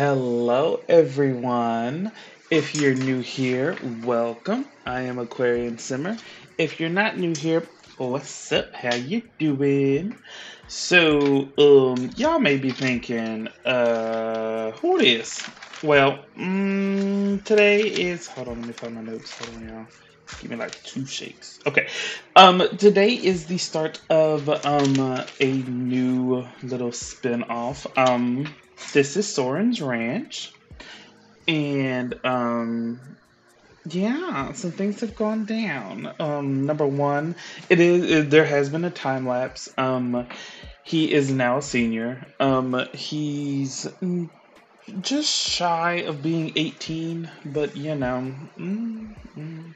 Hello, everyone. If you're new here, welcome. I am Aquarian Simmer. If you're not new here, what's up? How you doing? So, um, y'all may be thinking, uh, who this? Well, mm, today is. Hold on, let me find my notes. Hold on, y'all. Give me like two shakes. Okay. Um, today is the start of um a new little spin-off. Um, this is Soren's Ranch, and um, yeah, some things have gone down. Um, number one, it is it, there has been a time lapse. Um, he is now a senior. Um, he's just shy of being 18, but you know, mm, mm,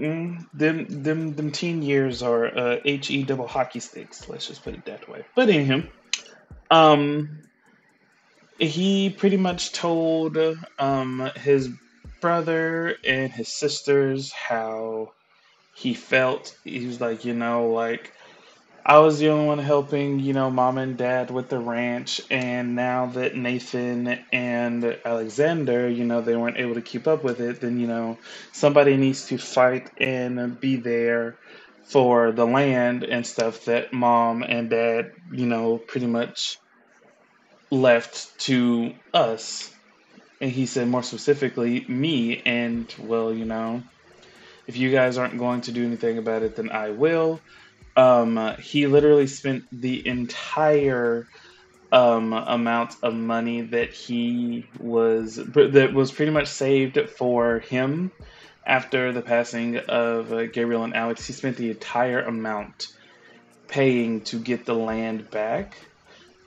mm, them them them teen years are uh, he double hockey sticks. Let's just put it that way. But anywho, um, he pretty much told um his brother and his sisters how he felt. He was like, you know, like I was the only one helping, you know, mom and dad with the ranch, and now that Nathan and Alexander, you know, they weren't able to keep up with it, then you know, somebody needs to fight and be there for the land and stuff that mom and dad, you know, pretty much left to us. And he said more specifically, me, and well, you know, if you guys aren't going to do anything about it, then I will. Um, he literally spent the entire um, amount of money that he was that was pretty much saved for him after the passing of uh, Gabriel and Alex. He spent the entire amount paying to get the land back.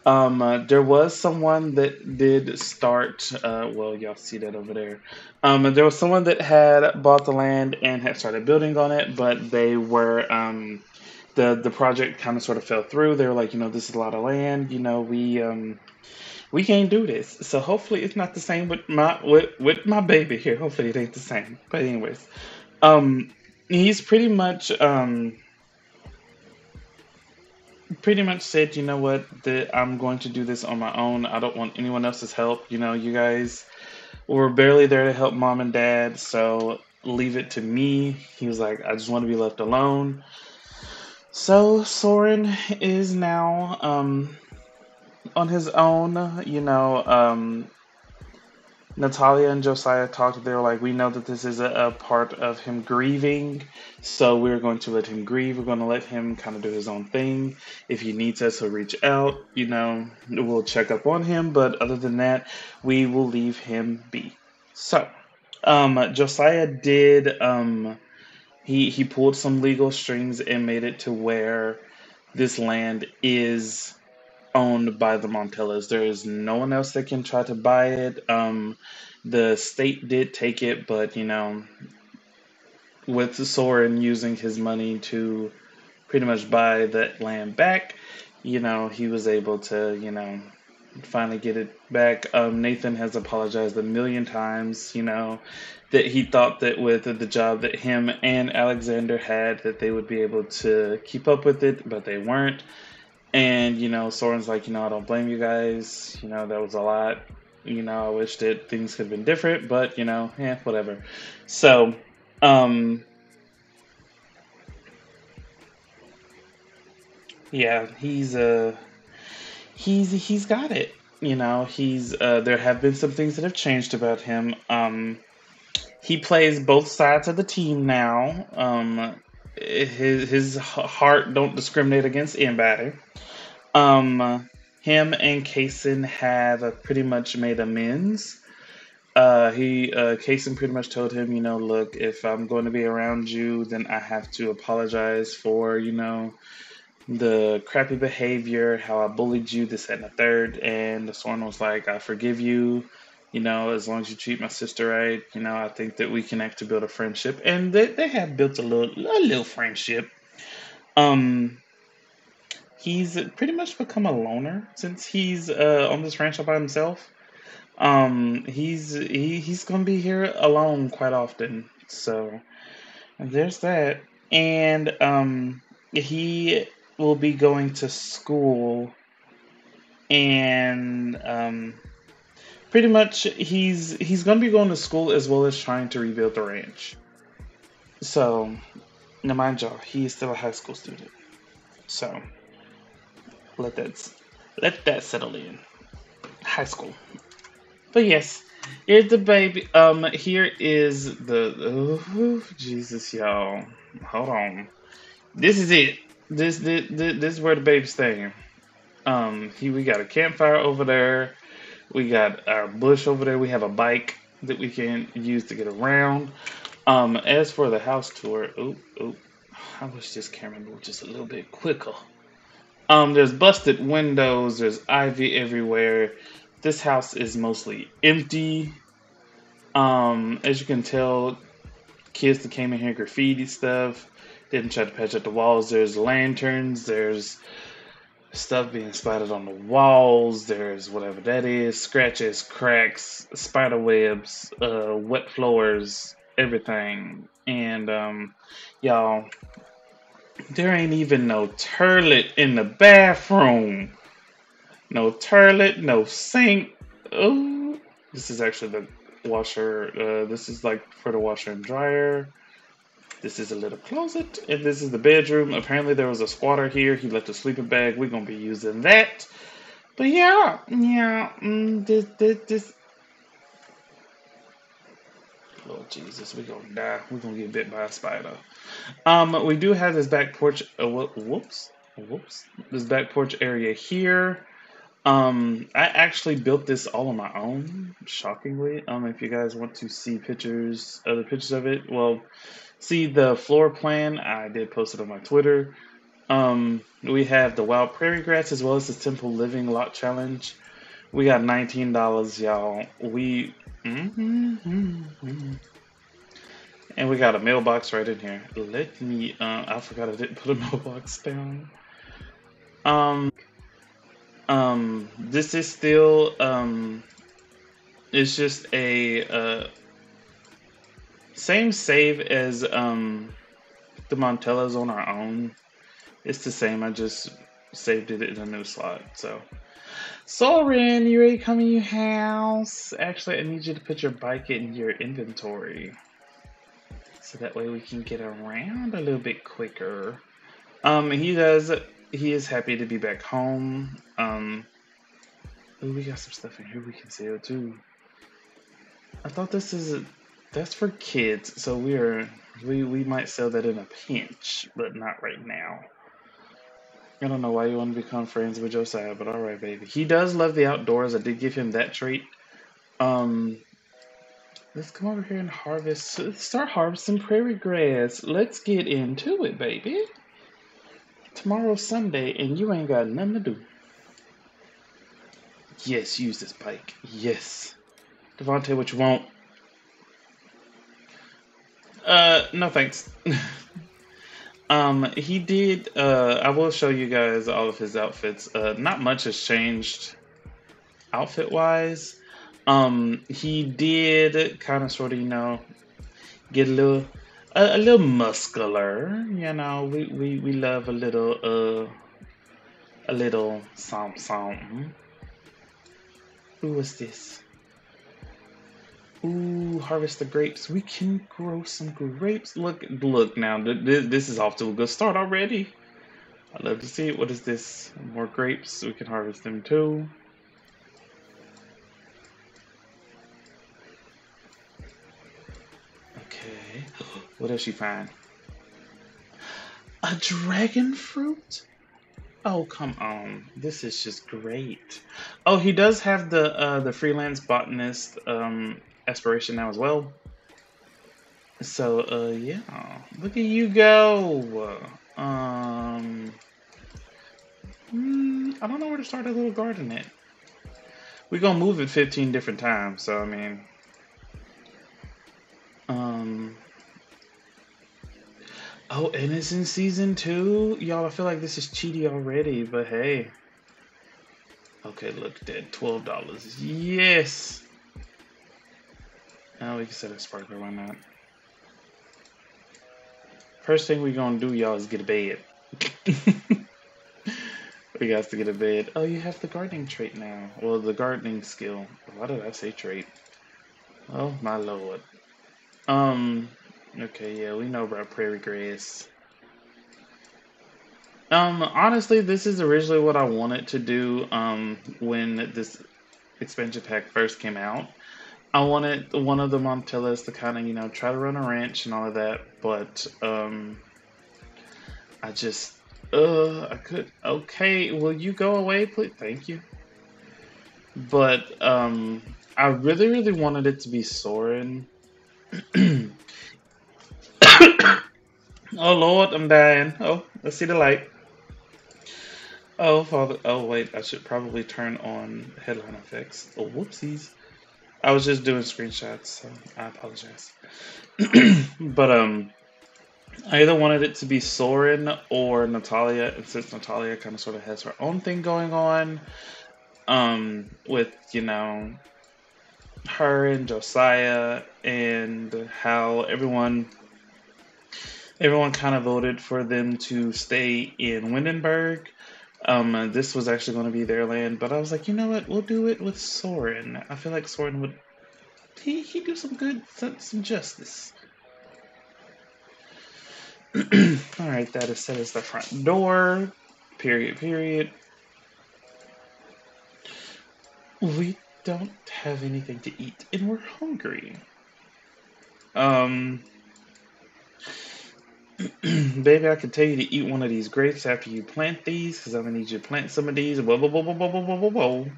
Um, uh, there was someone that did start. Uh, well, y'all see that over there. Um, there was someone that had bought the land and had started building on it, but they were um, the the project kind of sort of fell through. They were like, you know, this is a lot of land. You know, we um, we can't do this. So hopefully, it's not the same with my with with my baby here. Hopefully, it ain't the same. But anyways, um, he's pretty much um pretty much said, you know what, that I'm going to do this on my own. I don't want anyone else's help. You know, you guys were barely there to help mom and dad, so leave it to me. He was like, I just want to be left alone. So Soren is now um, on his own. You know, um, Nataliya and Josiah talked. They were like, "We know that this is a, a part of him grieving, so we're going to let him grieve. We're going to let him kind of do his own thing. If he needs us, he'll reach out. You know, we'll check up on him. But other than that, we will leave him be." So, um, Josiah did. Um, he he pulled some legal strings and made it to where this land is owned by the Montellas. There is no one else that can try to buy it. Um, the state did take it, but you know, with Soren using his money to pretty much buy that land back, you know, he was able to, you know, finally get it back. Um, Nathan has apologized a million times, you know, that he thought that with the job that him and Alexander had, that they would be able to keep up with it, but they weren't. And, you know, Soren's like, you know, I don't blame you guys. You know, that was a lot. You know, I wish that things could have been different, but, you know, yeah, whatever. So, um, yeah, he's, uh, he's, he's got it. You know, he's, uh, there have been some things that have changed about him. Um, he plays both sides of the team now. Um, his his heart don't discriminate against anybody. Um, him and Cason have pretty much made amends. Uh, he uh, pretty much told him, you know, look, if I'm going to be around you, then I have to apologize for, you know, the crappy behavior, how I bullied you, this and the third. And the Soren was like, I forgive you you know, as long as you treat my sister right, you know, I think that we can actually build a friendship. And they, they have built a little a little friendship. Um he's pretty much become a loner since he's uh, on this ranch all by himself. Um he's he, he's gonna be here alone quite often. So there's that. And um he will be going to school and um pretty much he's he's gonna be going to school as well as trying to rebuild the ranch. So, now mind y'all, he's still a high school student. So, let that let that settle in. High school. But yes, here's the baby. Um, here is the oh, Jesus, y'all. Hold on. This is it. This this this, this is where the baby's staying. Um, he we got a campfire over there. We got our bush over there. We have a bike that we can use to get around. Um, as for the house tour, oop, oop, I wish this camera moved just a little bit quicker. Um, there's busted windows. There's ivy everywhere. This house is mostly empty. Um, as you can tell, kids that came in here graffiti stuff. Didn't try to patch up the walls. There's lanterns. There's stuff being splattered on the walls. There's whatever that is, scratches, cracks, spider webs, uh, wet floors, everything. And um, y'all, there ain't even no toilet in the bathroom. No toilet, no sink. Oh, this is actually the washer. Uh, this is like for the washer and dryer. This is a little closet, and this is the bedroom. Apparently, there was a squatter here. He left a sleeping bag. We're gonna be using that. But yeah, yeah, mm, this, this, this. Lord Jesus, we're gonna die. We're gonna get bit by a spider. Um, we do have this back porch. Uh, whoops, whoops. This back porch area here. Um, I actually built this all on my own, shockingly. Um, if you guys want to see pictures, other pictures of it, well, see the floor plan. I did post it on my Twitter. Um, we have the wild prairie grass as well as the simple living lot challenge. We got nineteen dollars, y'all. We mm-hmm. and we got a mailbox right in here. Let me. Uh, I forgot I didn't put a mailbox down. Um. Um. This is still um. It's just a uh same save as um, the Montellas on our own. It's the same. I just saved it in a new slot. So, Soren, you ready to come in your house? Actually, I need you to put your bike in your inventory, so that way we can get around a little bit quicker. Um, he does. He is happy to be back home. Um, ooh, we got some stuff in here we can sell too. I thought this is that's for kids, so we are we we might sell that in a pinch, but not right now. I don't know why you want to become friends with Josiah, but all right, baby. He does love the outdoors. I did give him that trait. Um, let's come over here and harvest. Start harvesting prairie grass. Let's get into it, baby. Tomorrow's Sunday, and you ain't got nothing to do. Yes, use this bike. Yes. Devontae, what you want? Uh, no thanks. um, he did. Uh, I will show you guys all of his outfits. Uh, not much has changed, outfit wise. Um, he did kind of sort of, you know, get a little, a, a little muscular. You know, we we we love a little, uh, a little something something. Who was this? Ooh, harvest the grapes. We can grow some grapes. Look, look now. This is off to a good start already. I'd love to see it. What is this? More grapes. We can harvest them too. Okay. What else you find? A dragon fruit? Oh, come on. This is just great. Oh, he does have the uh, the freelance botanist um, aspiration now as well. So, uh, yeah, look at you go. Um, hmm, I don't know where to start a little garden at. We're gonna move it 15 different times, so I mean, um, oh, and it's in season two, y'all. I feel like this is cheaty already, but hey. Okay, look, twelve dollars. Yes. Now we can set a sparkler, why not? First thing we gonna do, y'all, is get a bed. We got to get a bed. Oh, you have the gardening trait now. Well, the gardening skill. Why did I say trait? Oh my lord. Um. Okay, yeah, we know about prairie grass. Um, honestly, this is originally what I wanted to do. Um, when this expansion pack first came out, I wanted one of the Montellas to kind of, you know, try to run a ranch and all of that, but um, I just uh, I could. Okay, will you go away, please? Thank you. But um, I really, really wanted it to be Soren. oh Lord, I'm dying. Oh, let's see the light. Oh, Father. Oh, wait. I should probably turn on headline effects. Oh, whoopsies. I was just doing screenshots, so I apologize. but um, I either wanted it to be Soren or Nataliya, and since Nataliya kind of sort of has her own thing going on, um, with you know her and Josiah and how everyone everyone kind of voted for them to stay in Windenburg. Um, this was actually going to be their land, but I was like, you know what? We'll do it with Soren. I feel like Soren would he he do some good some justice. All right, that is set as the front door. Period. Period. We don't have anything to eat, and we're hungry. Um, baby, I can tell you to eat one of these grapes after you plant these, because I'm gonna need you to plant some of these. Whoa, whoa, whoa, whoa, whoa, whoa, whoa.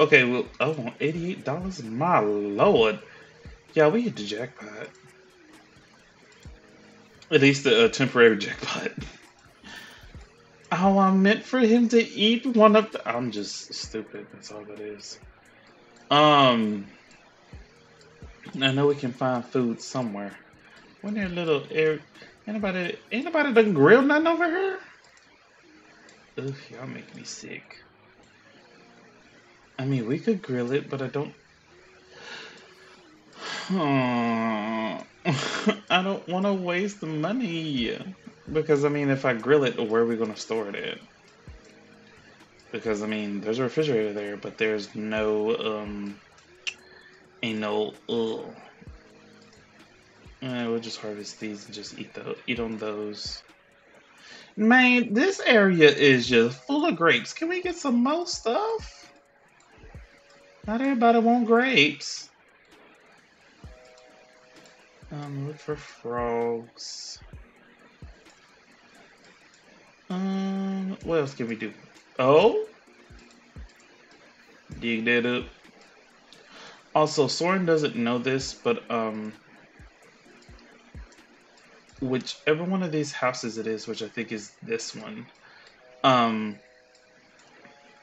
Okay, well, oh, $88? My lord. Yeah, we hit the jackpot. At least the uh, temporary jackpot. Oh, I meant for him to eat one of the... I'm just stupid. That's all that is. Um, I know we can find food somewhere. When there little air... Anybody, anybody done grill nothing over here? Ugh, y'all make me sick. I mean, we could grill it, but I don't... I don't want to waste the money. Because, I mean, if I grill it, where are we going to store it at? Because, I mean, there's a refrigerator there, but there's no, um, ain't no, ugh. Eh, we'll just harvest these and just eat the eat on those. Man, this area is just full of grapes. Can we get some more stuff? Not everybody want grapes. Um, look for frogs. Um, what else can we do? Oh? Dig that up. Also, Soren doesn't know this, but, um, whichever one of these houses it is, which I think is this one, um,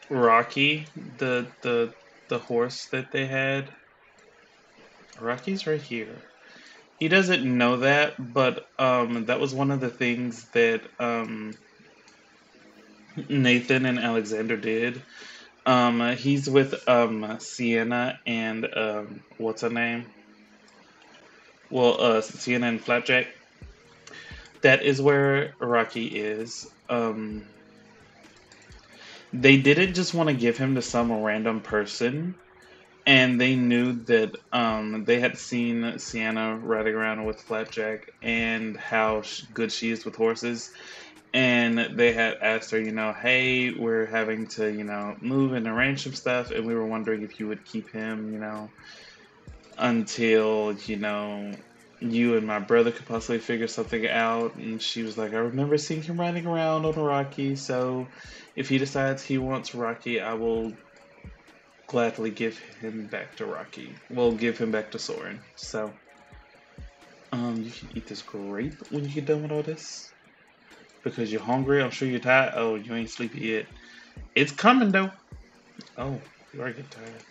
Rocky, the, the, the horse that they had, Rocky's right here. He doesn't know that, but, um, that was one of the things that, um, Nathan and Alexander did. Um, he's with um Sienna and um what's her name? Well, uh, Sienna and Flapjack. That is where Rocky is. Um, they didn't just want to give him to some random person, and they knew that um, they had seen Sienna riding around with Flapjack and how good she is with horses and they had asked her, you know, hey, we're having to, you know, move and arrange some stuff, and we were wondering if you would keep him, you know, until, you know, you and my brother could possibly figure something out. And she was like, I remember seeing him riding around on Rocky, so if he decides he wants Rocky, I will gladly give him back to Rocky. We'll give him back to Soren. So, um, you can eat this grape when you get done with all this because you're hungry. I'm sure you're tired. Oh, you ain't sleepy yet. It's coming though. Oh, you are getting tired.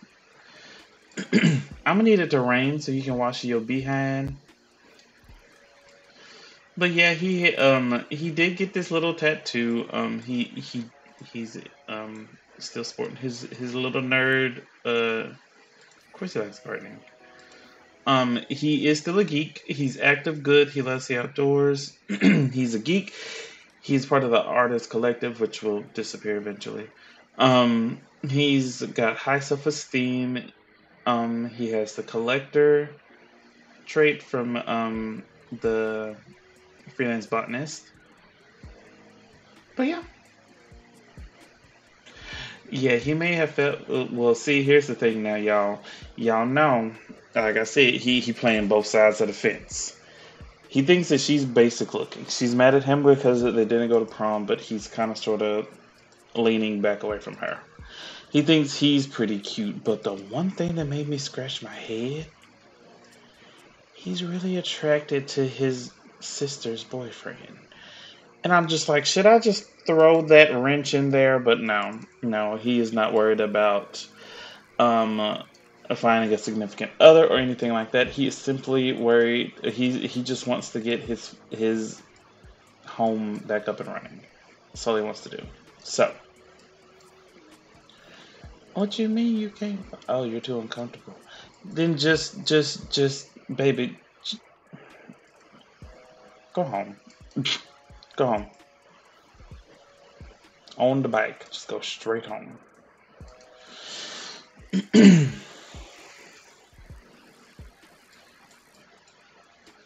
I'm gonna need it to rain so you can wash your behind. But yeah, he um he did get this little tattoo. Um he he he's um still sporting his his little nerd uh of course he likes gardening. Um, he is still a geek. He's active, good. He loves the outdoors. he's a geek. He's part of the artist collective, which will disappear eventually. Um, he's got high self esteem. Um, he has the collector trait from um, the freelance botanist. But yeah. Yeah, he may have felt. Well, see, here's the thing now, y'all. Y'all know, like I said, he he playing both sides of the fence. He thinks that she's basic looking. She's mad at him because they didn't go to prom, but he's kind of sort of leaning back away from her. He thinks he's pretty cute, but the one thing that made me scratch my head, he's really attracted to his sister's boyfriend. And I'm just like, should I just throw that wrench in there? But no, no, he is not worried about um, finding a significant other or anything like that. He is simply worried. He he just wants to get his his home back up and running. That's all he wants to do. So, what you mean you can't? Oh, you're too uncomfortable. Then just just just baby, go home. Go home. On the bike. Just go straight home.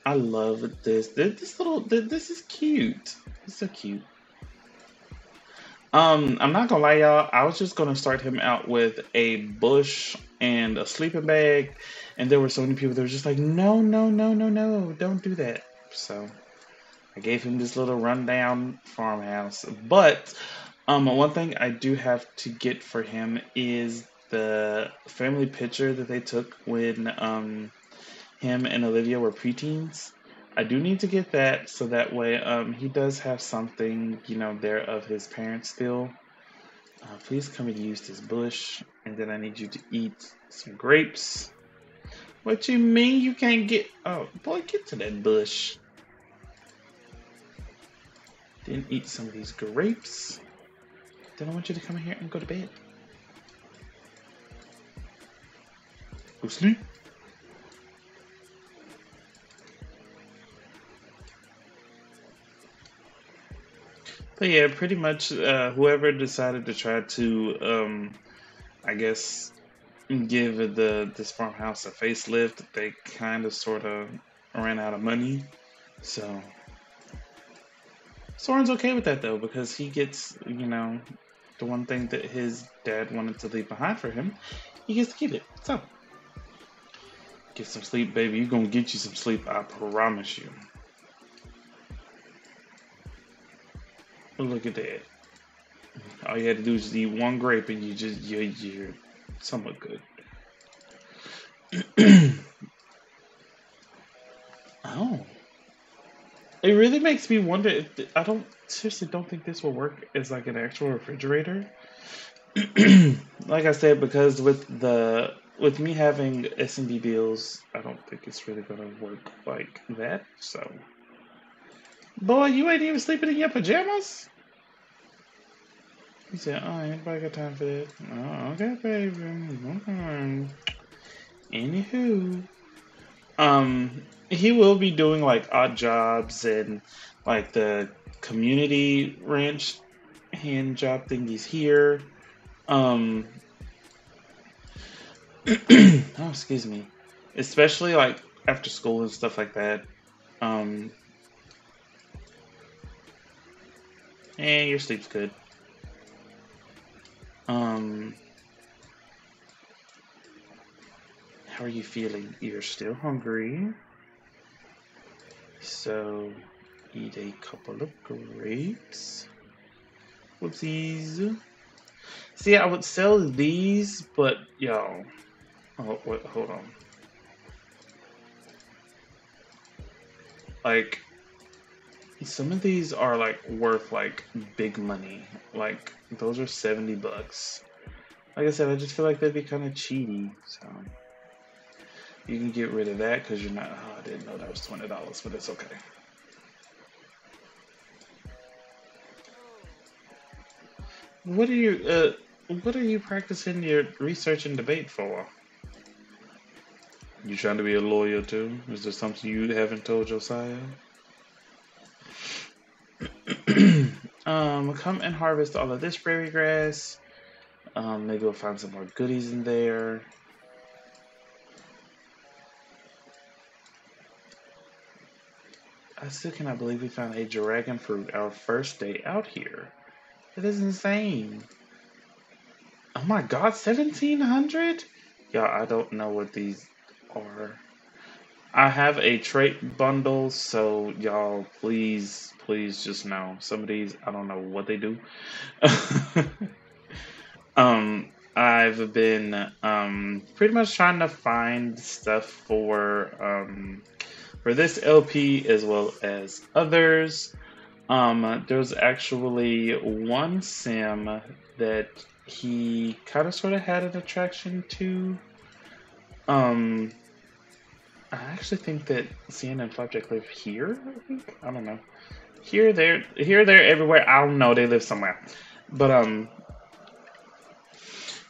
I love this. This little, this is cute. It's so cute. Um, I'm not gonna lie, y'all. I was just gonna start him out with a bush and a sleeping bag, and there were so many people that were just like, "No, no, no, no, no, don't do that." So I gave him this little rundown farmhouse. But um, one thing I do have to get for him is the family picture that they took when um, him and Olivia were preteens. I do need to get that so that way um, he does have something, you know, there of his parents still. Uh, please come and use this bush, and then I need you to eat some grapes. What you mean you can't get? Oh, boy, get to that bush. Then eat some of these grapes. Then I want you to come in here and go to bed. Go sleep. But yeah, pretty much uh, whoever decided to try to, um, I guess, give the this farmhouse a facelift, they kind of sort of ran out of money. So Soren's okay with that though because he gets, you know, the one thing that his dad wanted to leave behind for him, he gets to keep it. So, get some sleep, baby. You're gonna get you some sleep, I promise you. Look at that. All you had to do is eat one grape and you just, you're, you're somewhat good. oh. It really makes me wonder. If I don't seriously don't think this will work as like an actual refrigerator. like I said, because with the with me having S and D bills, I don't think it's really gonna work like that. So, boy, you ain't even sleeping in your pajamas. He said, "Oh, anybody got time for that?" Oh, okay, baby. Okay. Anywho, um, he will be doing like odd jobs and like the community ranch hand job thingies here. Um, oh, excuse me. Especially like after school and stuff like that. Um, and your sleep's good. Um, how are you feeling? You're still hungry. So, eat a couple of grapes. Whoopsies. See, I would sell these, but yo, oh, wait, hold on. Like, some of these are like worth like big money. Like, those are 70 bucks. Like I said, I just feel like that'd be kind of cheaty. So. You can get rid of that because you're not. Oh, I didn't know that was twenty dollars, but it's okay. What are you? Uh, what are you practicing your research and debate for? You trying to be a lawyer too? Is there something you haven't told Josiah? Um, come and harvest all of this prairie grass. Um, maybe we'll find some more goodies in there. I still cannot believe we found a dragon fruit our first day out here. That is insane. Oh my god, 1700? Y'all, I don't know what these are. I have a trait bundle, so y'all please, please just know. Some of these, I don't know what they do. um, I've been um, pretty much trying to find stuff for um, for this LP as well as others. Um, there's actually one sim that he kind of sort of had an attraction to. Um, I actually think that Sienna and Flapjack live here. I think I don't know. Here, there, here, there, everywhere. I don't know. They live somewhere, but um,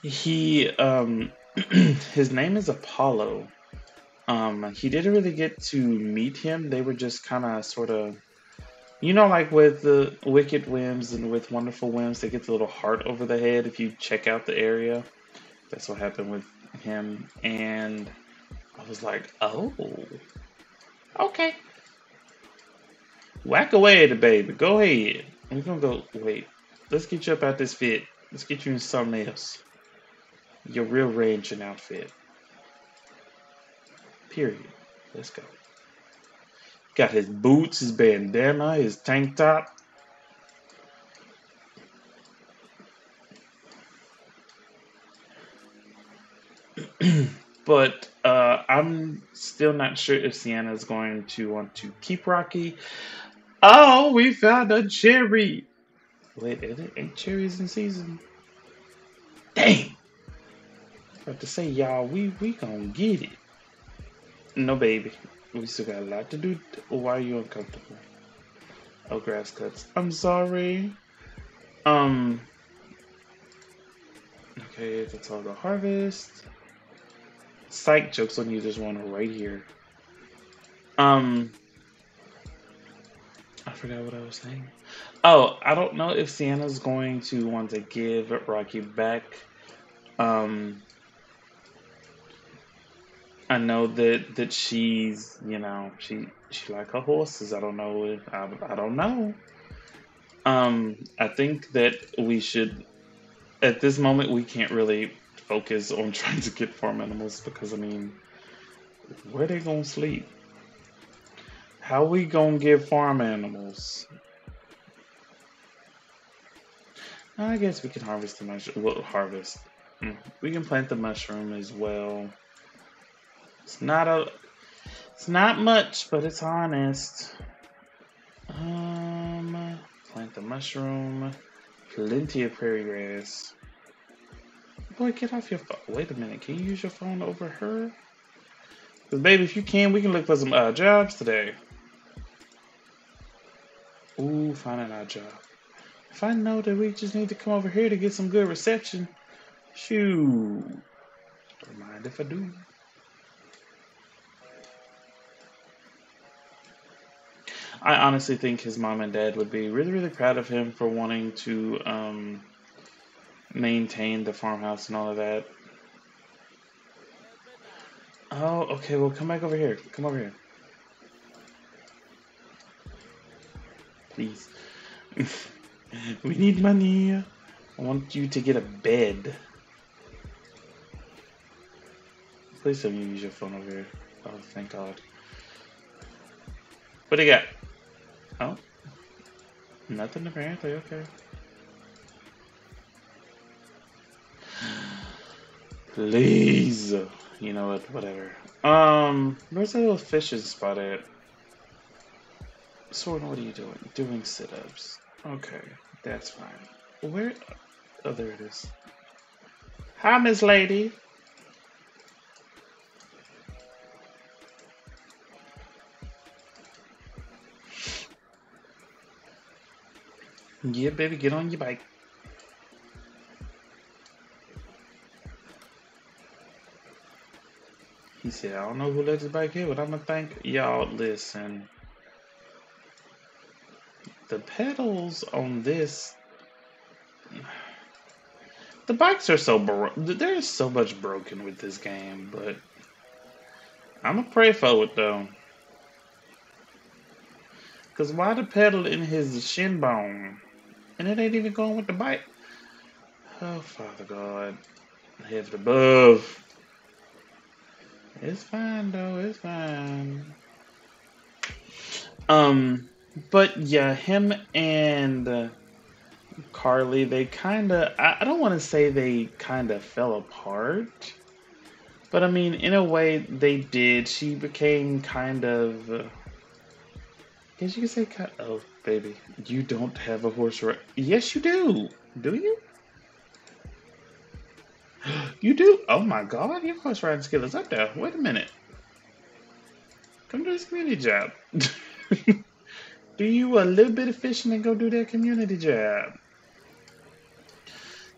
he um, his name is Apollo. Um, he didn't really get to meet him. They were just kind of sort of, you know, like with the Wicked Whims and with Wonderful Whims, they get the little heart over the head if you check out the area. That's what happened with him. And I was like, oh, okay. Whack away the baby. Go ahead. Going to go, wait, let's get you up out this fit. Let's get you in something else. Your real ranging outfit. Period. Let's go. Got his boots, his bandana, his tank top. but uh, I'm still not sure if Sienna is going to want to keep Rocky. Oh, we found a cherry. Wait, are eight cherries in season? Dang. I have to say, y'all, we we gonna get it. No, baby. We still got a lot to do. Why are you uncomfortable? Oh, grass cuts. I'm sorry. Um. Okay, that's all the harvest. Psych jokes on you. There's one right here. Um. I forgot what I was saying. Oh, I don't know if Sienna's going to want to give Rocky back. Um, I know that that she's you know she she like her horses. I don't know if I, I don't know. Um, I think that we should at this moment we can't really focus on trying to get farm animals because I mean, where they gonna sleep? How we gonna get farm animals? I guess we can harvest the mushroom. Well, harvest. Hmm, we can plant the mushroom as well. It's not a. It's not much, but it's honest. Um, plant the mushroom. Plenty of prairie grass. Boy, get off your phone. Wait a minute. Can you use your phone over her? Because, baby, if you can, we can look for some uh, jobs today. Ooh, find an odd job. If I know that we just need to come over here to get some good reception, shoo. Don't mind if I do. I honestly think his mom and dad would be really, really proud of him for wanting to um, maintain the farmhouse and all of that. Oh, okay. Well, come back over here. Come over here. Please. we need money. I want you to get a bed. Please me you use your phone over here. Oh, thank God. What do you got? Oh. Nothing apparently, okay. Please. You know what, whatever. Um, where's that little fishing spot at? Sword, what are you doing? Doing sit-ups. Okay, that's fine. Where? Oh, there it is. Hi, Miss Lady. Yeah, baby, get on your bike. He said, I don't know who let his bike here, but I'm gonna thank y'all. Listen, the pedals on this, the bikes are so bro- there's so much broken with this game, but I'm gonna pray for it though. Cause why the pedal in his shin bone? And it ain't even going with the bike. Oh, Father God. Heaven above. It's fine though, it's fine. Um, but yeah, him and uh, Carly, they kind of, I, I don't want to say they kind of fell apart, but I mean, in a way, they did. She became kind of, uh, I guess you could say, kind oh, baby, you don't have a horse right? Yes, you do. Do you? You do? Oh my god, your horse riding skill is up there. Wait a minute. Come do this community job. do you a little bit of fishing and go do that community job?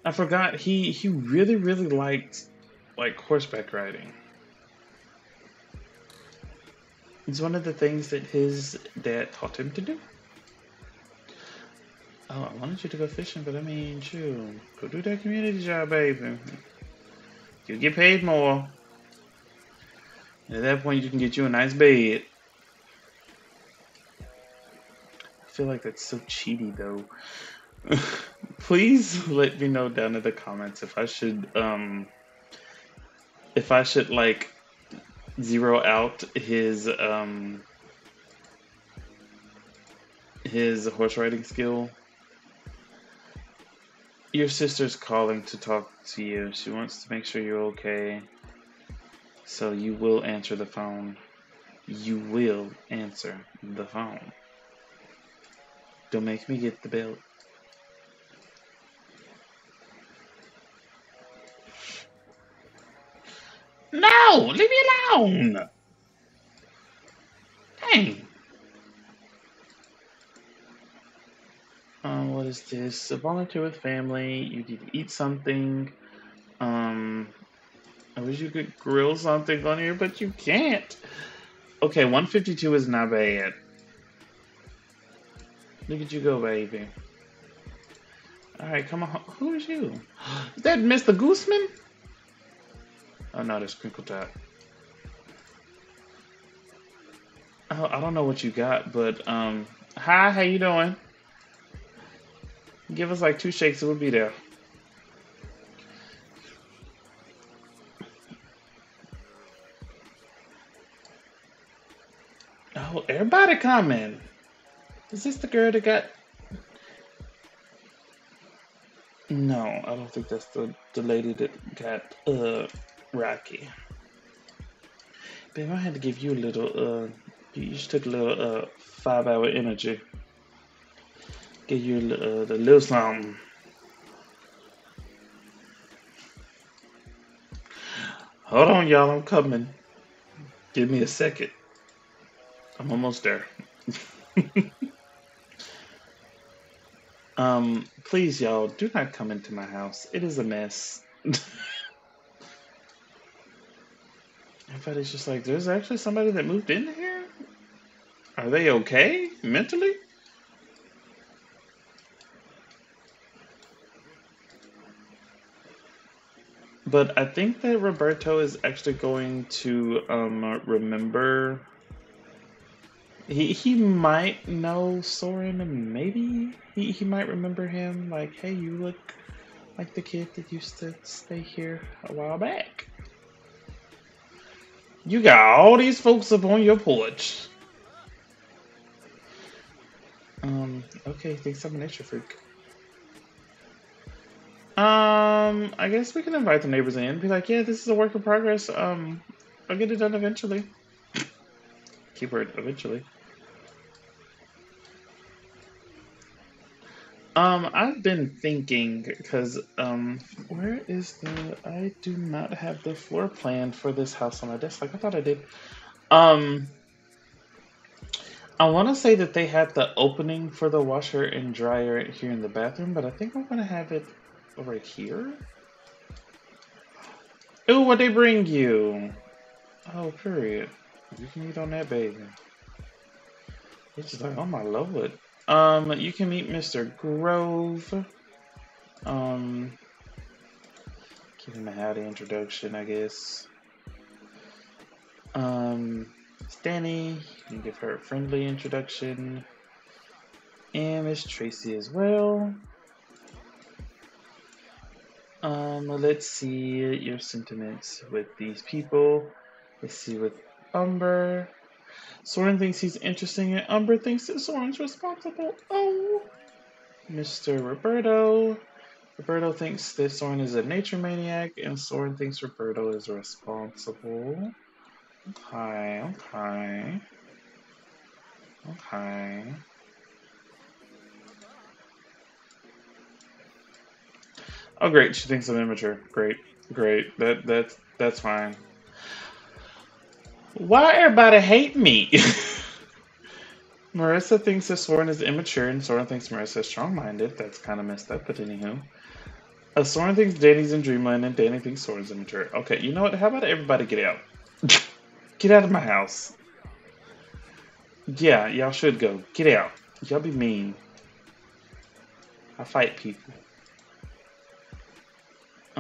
I forgot he he really really liked like horseback riding. It's one of the things that his dad taught him to do. Oh, I wanted you to go fishing, but I mean, shoot, go do that community job, baby. You get paid more. And at that point, you can get you a nice bed. I feel like that's so cheaty, though. Please let me know down in the comments if I should, um, if I should like zero out his, um, his horse riding skill your sister's calling to talk to you. She wants to make sure you're okay. So you will answer the phone. You will answer the phone. Don't make me get the bill. No! Leave me alone! Dang. Um, what is this? A volunteer with family. You need to eat something. Um, I wish you could grill something on here, but you can't. Okay, 152 is not bad. Look at you go, baby. Alright, come on. Who is you? Is that Mr. Gooseman? Oh, no, that's Crinkle Top. Oh, I don't know what you got, but, um, hi, how you doing? Give us like two shakes, and we'll be there. Oh, everybody coming. Is this the girl that got... No, I don't think that's the, the lady that got uh Rocky. Babe, I had to give you a little, uh, you just took a little uh, five hour energy. You uh, the little something. Hold on, y'all. I'm coming. Give me a second. I'm almost there. um, please, y'all, do not come into my house. It is a mess. Everybody's just like, there's actually somebody that moved in here? Are they okay mentally? But I think that Roberto is actually going to um, remember. He he might know Soren, maybe he, he might remember him. Like, hey, you look like the kid that used to stay here a while back. You got all these folks up on your porch. Um, okay, thinks I'm an extra freak. Um, I guess we can invite the neighbors in. And be like, yeah, this is a work in progress. Um, I'll get it done eventually. Keyword eventually. Um, I've been thinking because um, where is the? I do not have the floor plan for this house on my desk. Like I thought I did. Um, I want to say that they had the opening for the washer and dryer here in the bathroom, but I think I'm gonna have it right here? Ooh, what they bring you? Oh, period. You can eat on that baby. It's just like, oh my lord. Um, you can meet Mr. Grove. Um, give him a howdy introduction, I guess. Um, Stanny, you can give her a friendly introduction. And Miss Tracy as well. Um, let's see your sentiments with these people. Let's see with Umber. Soren thinks he's interesting, and Umber thinks that Soren's responsible. Oh, Mr. Roberto. Roberto thinks that Soren is a nature maniac, and Soren thinks Roberto is responsible. Okay, okay. Okay. Oh, great. She thinks I'm immature. Great, great. That that's that's fine. Why everybody hate me? Marissa thinks that Soren is immature, and Soren thinks Marissa is strong-minded. That's kind of messed up, but anywho. Uh, Soren thinks Danny's in Dreamland, and Danny thinks Soren's immature. Okay, you know what? How about everybody get out? get out of my house. Yeah, y'all should go. Get out. Y'all be mean. I fight people.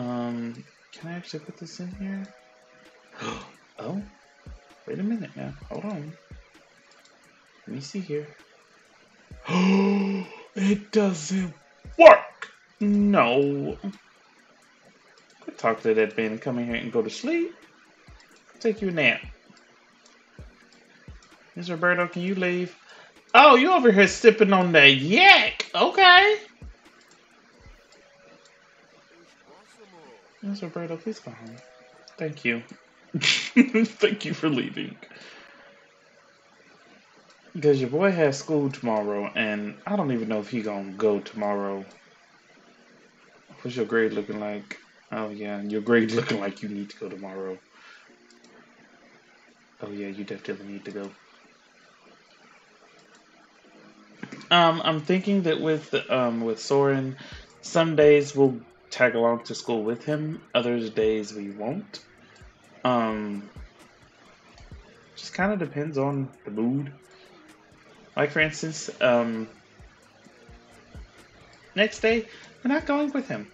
Um, can I actually put this in here? oh, wait a minute now. Hold on. Let me see here. Oh, it doesn't work. No. Quit talk to that man and come in here and go to sleep. Take you a nap. Mr. Roberto, can you leave? Oh, you over here sipping on that yak. Okay. Miss Roberto, please go home. Thank you. Thank you for leaving. Because your boy has school tomorrow, and I don't even know if he gonna go tomorrow. What's your grade looking like? Oh yeah, your grade looking like you need to go tomorrow. Oh yeah, you definitely need to go. Um, I'm thinking that with um with Soren, some days we'll tag along to school with him. Other days we won't. Um, just kind of depends on the mood. Like for instance, um, next day we're not going with him.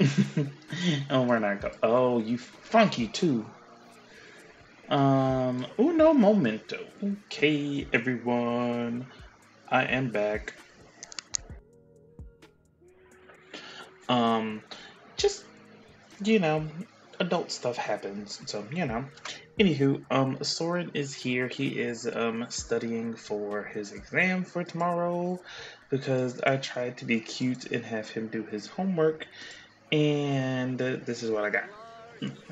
oh, we're not going. Oh, you funky too. Um, uno momento. Okay, everyone, I am back. Um, just you know, adult stuff happens. So you know. Anywho, um, Soren is here. He is um studying for his exam for tomorrow because I tried to be cute and have him do his homework, and this is what I got.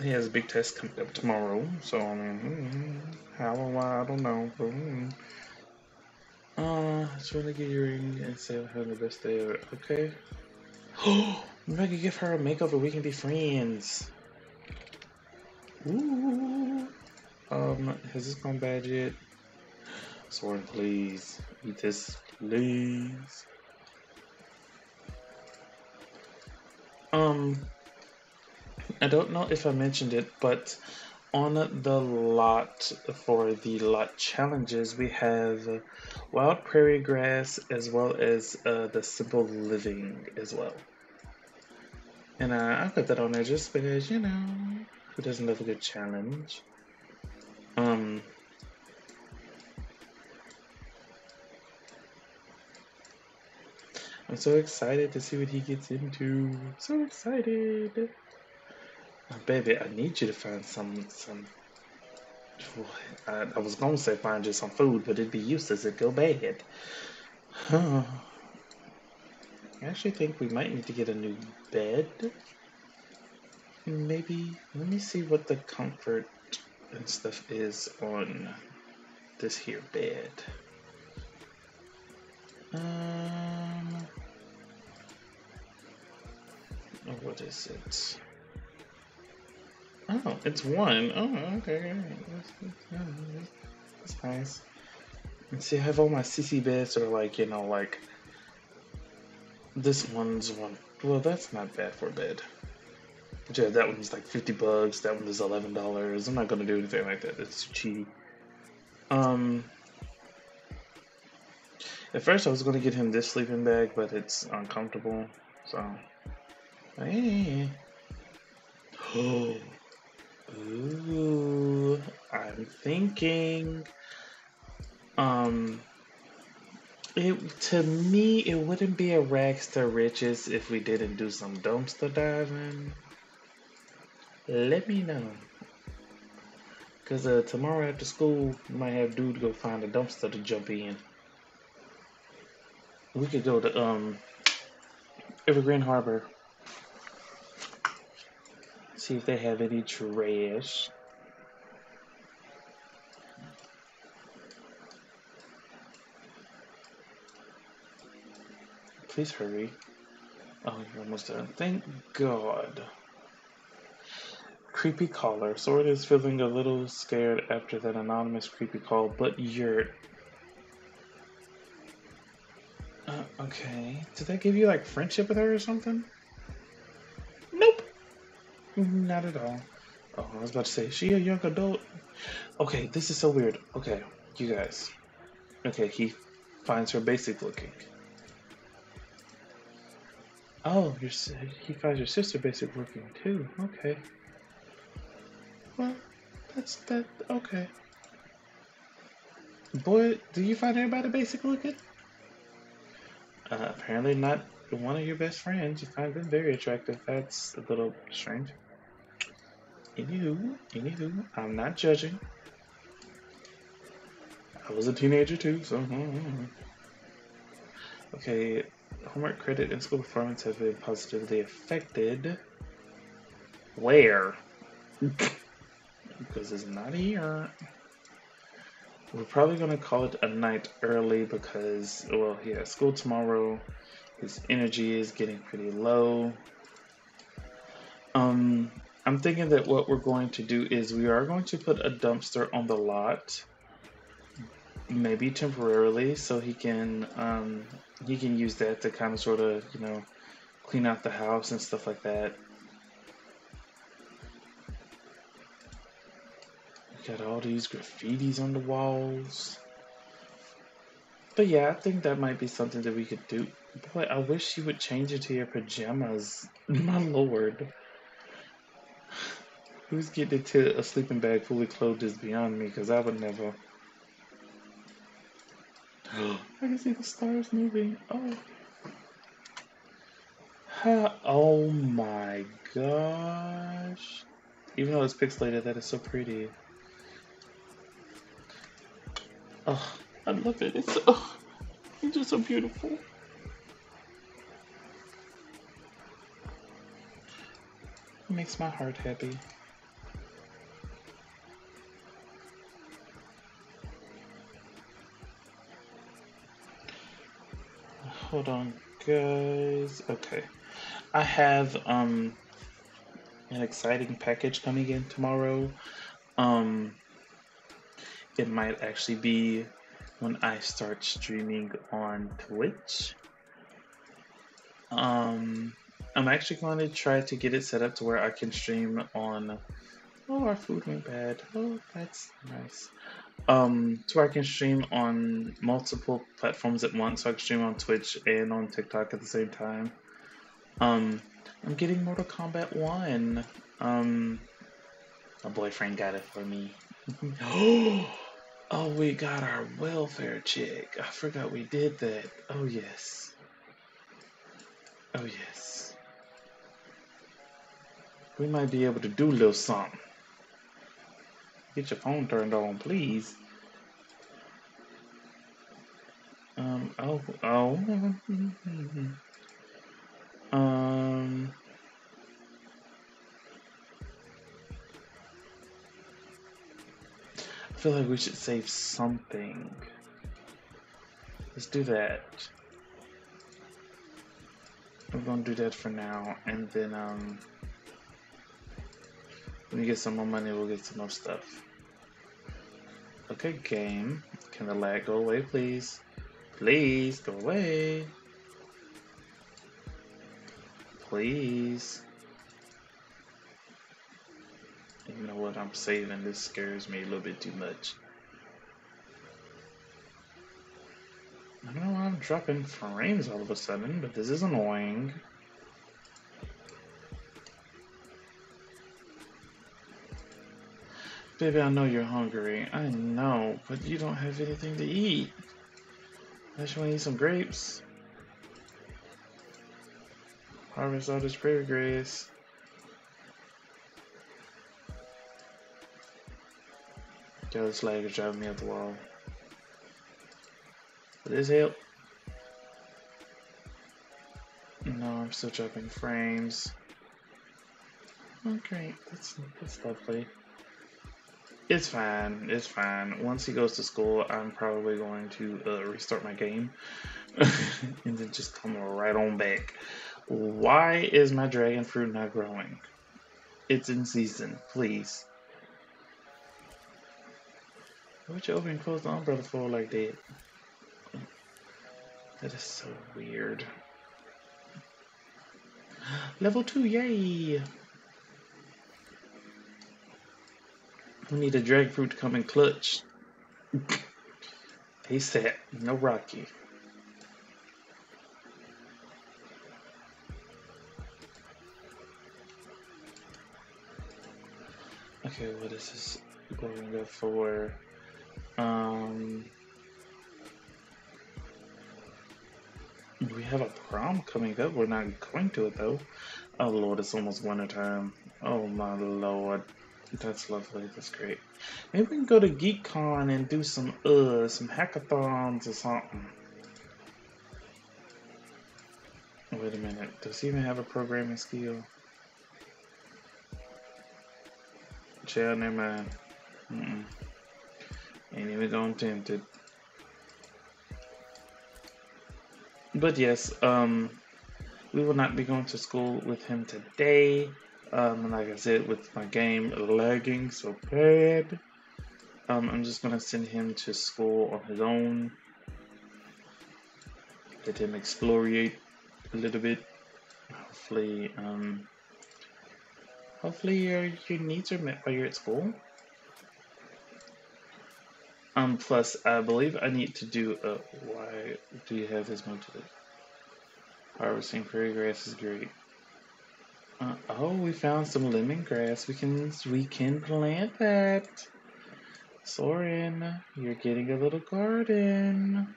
He has a big test coming up tomorrow, so I mean, how or why I don't know. Um, uh, to get your ring and say I'm having the best day ever. Okay. Maybe I could give her a makeover. We can be friends. Ooh. Um, has this gone bad yet? Soren, please. Eat this, please. Um, I don't know if I mentioned it, but on the lot for the lot challenges, we have wild prairie grass as well as uh, the simple living as well. And uh, I put that on there just because, you know, who doesn't love a good challenge? Um, I'm so excited to see what he gets into. So excited. Baby, I need you to find some, some, I, I was gonna say find you some food, but it'd be useless, it'd go bad. Huh. I actually think we might need to get a new bed. Maybe, let me see what the comfort and stuff is on this here bed. Um, what is it? Oh, it's one. Oh, okay. That's, that's nice. And see, I have all my CC beds or like, you know, like this one's one. Well, that's not bad for a bed. But yeah, that one's like 50 bucks. That one is $11. I'm not going to do anything like that. It's cheap. Um, at first, I was going to get him this sleeping bag, but it's uncomfortable. So, hey. Oh. Ooh, I'm thinking. Um, it to me, it wouldn't be a rags to riches if we didn't do some dumpster diving. Let me know. Cause uh, tomorrow after school, might have dude go find a dumpster to jump in. We could go to um Evergreen Harbor. See if they have any trash. Please hurry. Oh, you're almost done. Thank God. Creepy caller. Soren is feeling a little scared after that anonymous creepy call, but you're. Uh, okay. Did that give you like friendship with her or something? Nope. Not at all. Oh, I was about to say, she a young adult? Okay, this is so weird. Okay, you guys. Okay, he finds her basic looking. Oh, your he finds your sister basic looking too. Okay. Well, that's that. Okay. Boy, do you find everybody basic looking? Uh, apparently not one of your best friends. You find them very attractive. That's a little strange. Anywho, anywho, I'm not judging. I was a teenager too, so. Mm-hmm. Okay, homework credit and school performance have been positively affected. Where? because it's not here. We're probably going to call it a night early because, well, yeah, school tomorrow. His energy is getting pretty low. Um, I'm thinking that what we're going to do is we are going to put a dumpster on the lot, maybe temporarily, so he can um, he can use that to kind of sort of you know clean out the house and stuff like that. Got all these graffitis on the walls. But yeah, I think that might be something that we could do. Boy, I wish you would change it to your pajamas. My lord. Who's getting into a sleeping bag fully clothed is beyond me, because I would never. I can see the stars moving. Oh. Ha oh my gosh. Even though it's pixelated, that is so pretty. Oh, I love it. It's oh, it's just so beautiful. It makes my heart happy. Hold on, guys. Okay. I have um an exciting package coming in tomorrow. Um it might actually be when I start streaming on Twitch. Um, I'm actually going to try to get it set up to where I can stream on. Oh, our food went bad. Oh, that's nice. Um, so I can stream on multiple platforms at once. So I can stream on Twitch and on TikTok at the same time. Um, I'm getting Mortal Kombat 1. Um, my boyfriend got it for me. oh, we got our welfare check. I forgot we did that. Oh, yes. Oh, yes. We might be able to do a little something. Get your phone turned on, please. Um, oh, oh. um. I feel like we should save something. Let's do that. We're gonna do that for now, and then um, when we get some more money, we'll get some more stuff. Okay, game. Can the lag go away, please? Please go away. Please. You know what? I'm saving. This scares me a little bit too much. I don't know why I'm dropping frames all of a sudden, but this is annoying. Baby, I know you're hungry. I know, but you don't have anything to eat. I just want to eat some grapes. Harvest all this prairie grass. Yo, this lag is driving me up the wall. Will this help? No, I'm still dropping frames. Oh, great. That's, that's lovely. It's fine. It's fine. Once he goes to school, I'm probably going to uh, restart my game and then just come right on back. Why is my dragon fruit not growing? It's in season, please. Why would you open and close the umbrella for like that? That is so weird. Level 2, yay! We need a drag fruit to come in clutch. He said, no Rocky. Okay, what is this going to go for? Um, we have a prom coming up. We're not going to it though. Oh lord, it's almost winter time. Oh my lord. That's lovely. That's great. Maybe we can go to GeekCon and do some uh some hackathons or something. Wait a minute. Does he even have a programming skill? Chill, never mind. Mm -mm. Ain't even going tempted. But yes, um, we will not be going to school with him today. Um, like I said, with my game lagging so bad, um, I'm just gonna send him to school on his own. Let him explorate a little bit. Hopefully, um, hopefully your your needs are met while you're at school. Um, plus, I believe I need to do a. Why do you have this motive? Harvesting prairie grass is great. Uh, oh, we found some lemongrass. We can we can plant that. Soren, you're getting a little garden.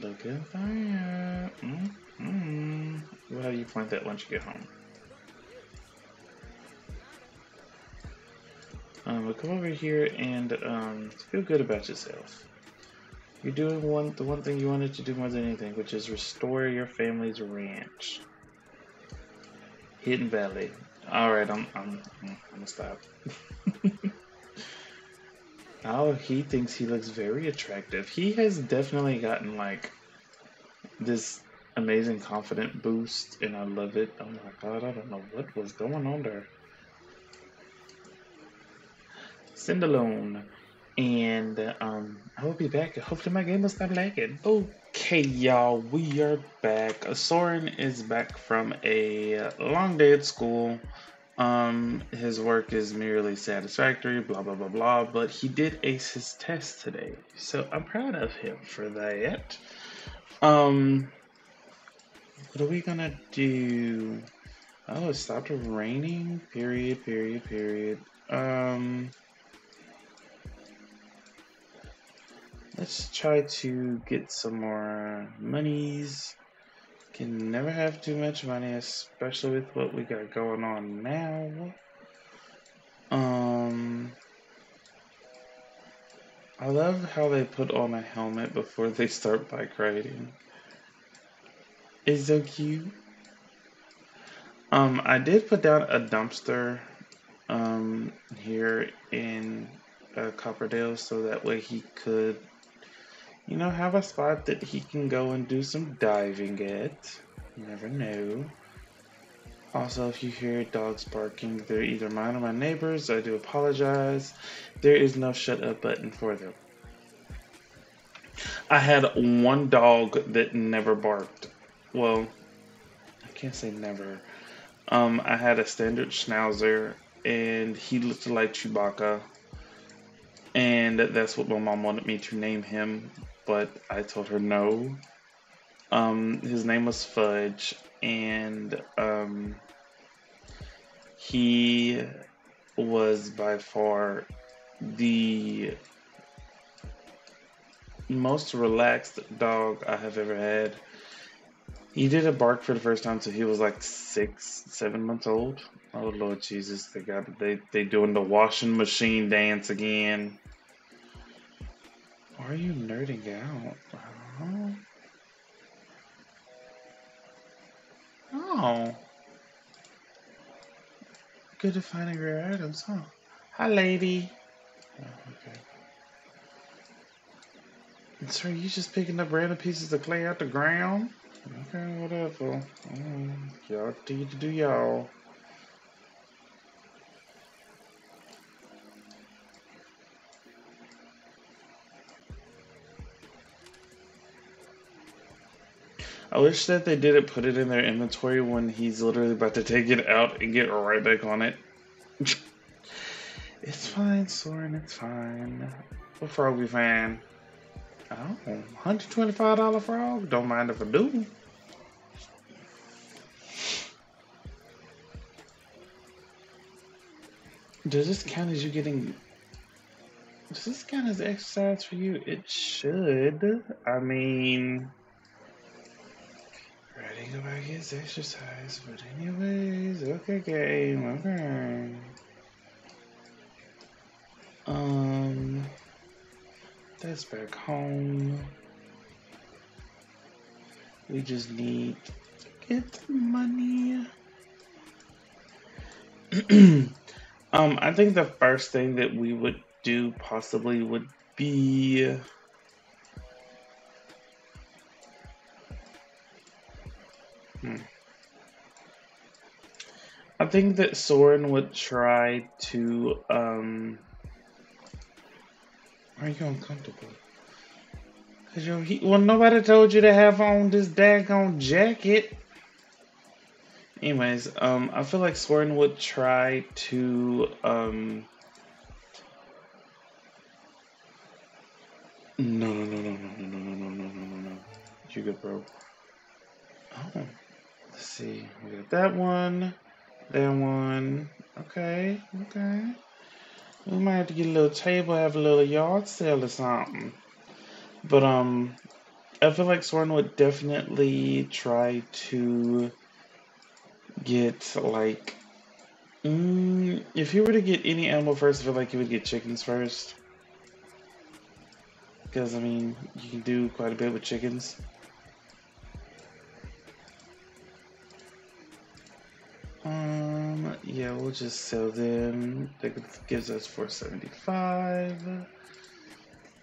Looking fire. Mm -hmm. Well, how do you plant that once you get home? Um, come over here and um, feel good about yourself. You're doing one the one thing you wanted to do more than anything, which is restore your family's ranch. Hidden Valley. All right, I'm I'm I'm gonna stop. oh, he thinks he looks very attractive. He has definitely gotten like this amazing confident boost, and I love it. Oh my god, I don't know what was going on there. Send alone, And um, I will be back. Hopefully my game will stop lagging. Okay, y'all, we are back. Soren is back from a long day at school. Um, his work is merely satisfactory, blah, blah, blah, blah, but he did ace his test today. So I'm proud of him for that. Um, what are we gonna do? Oh, it stopped raining. Period, period, period. Um, Let's try to get some more monies. Can never have too much money, especially with what we got going on now. Um, I love how they put on a helmet before they start bike riding. It's so cute. Um, I did put down a dumpster um, here in uh, Copperdale so that way he could you know, have a spot that he can go and do some diving at. You never know. Also, if you hear dogs barking, they're either mine or my neighbors. I do apologize. There is no shut up button for them. I had one dog that never barked. Well, I can't say never. Um, I had a standard Schnauzer, and he looked like Chewbacca, and that's what my mom wanted me to name him, but I told her no. Um, his name was Fudge, and um, he was by far the most relaxed dog I have ever had. He did a bark for the first time until he was like six, seven months old. Oh Lord Jesus, they got they they doing the washing machine dance again. Why are you nerding out? Oh. oh. Good at finding rare items, huh? Hi, lady. Oh, okay. Sir, you just picking up random pieces of clay out the ground? Okay, whatever. Mm, y'all need to do y'all. I wish that they didn't put it in their inventory when he's literally about to take it out and get right back on it. it's fine, Soren, it's fine. What frog we fan? Oh, $125 frog? Don't mind if I do. Does this count as you getting... Does this count as exercise for you? It should. I mean... Riding a bike is exercise, but anyways, okay game, okay. Um... That's back home. We just need to get money. um, I think the first thing that we would do possibly would be hmm. I think that Soren would try to um are you uncomfortable? Cause your he well nobody told you to have on this daggone jacket. Anyways, um I feel like Soren would try to um No no no no no no no no no no no no You good bro. Oh let's see. We got that one. That one. Okay, okay. We might have to get a little table, have a little yard sale or something. But um, I feel like Soren would definitely try to get like, mm, if he were to get any animal first, I feel like he would get chickens first. Because I mean, you can do quite a bit with chickens. Yeah, we'll just sell them. That gives us 475.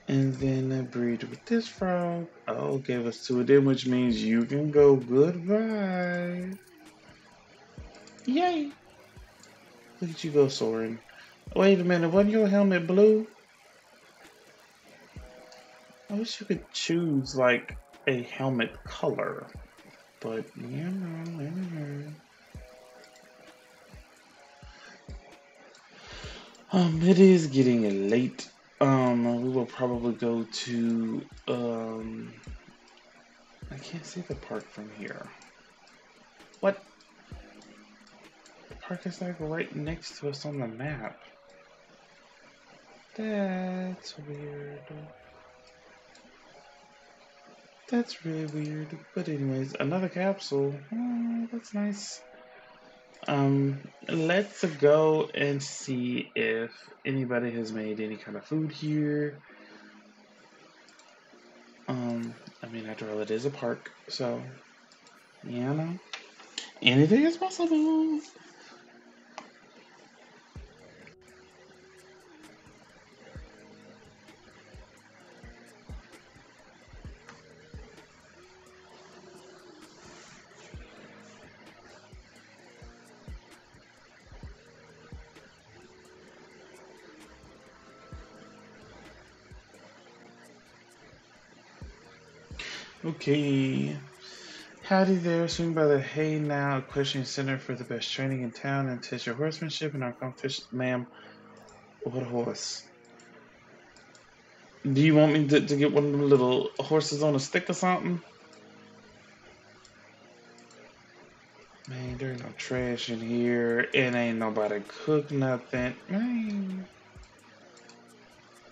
And then I breed with this frog. Oh, gave us two of them, which means you can go goodbye. Yay! Look at you go soaring. Wait a minute, wasn't your helmet blue? I wish you could choose like a helmet color. But you know, you Um, it is getting late. Um, we will probably go to, um, I can't see the park from here. What? The park is like right next to us on the map. That's weird. That's really weird. But anyways, another capsule. Oh, that's nice. Um, let's go and see if anybody has made any kind of food here. Um, I mean, after all, it is a park, so, you know, anything is possible. Okay. Howdy there, swing by the Hey Now Equestrian Center for the best training in town and test your horsemanship and our competition. Ma'am, what horse? Do you want me to, to get one of them little horses on a stick or something? Man, there ain't no trash in here, It ain't nobody cook nothing. Man,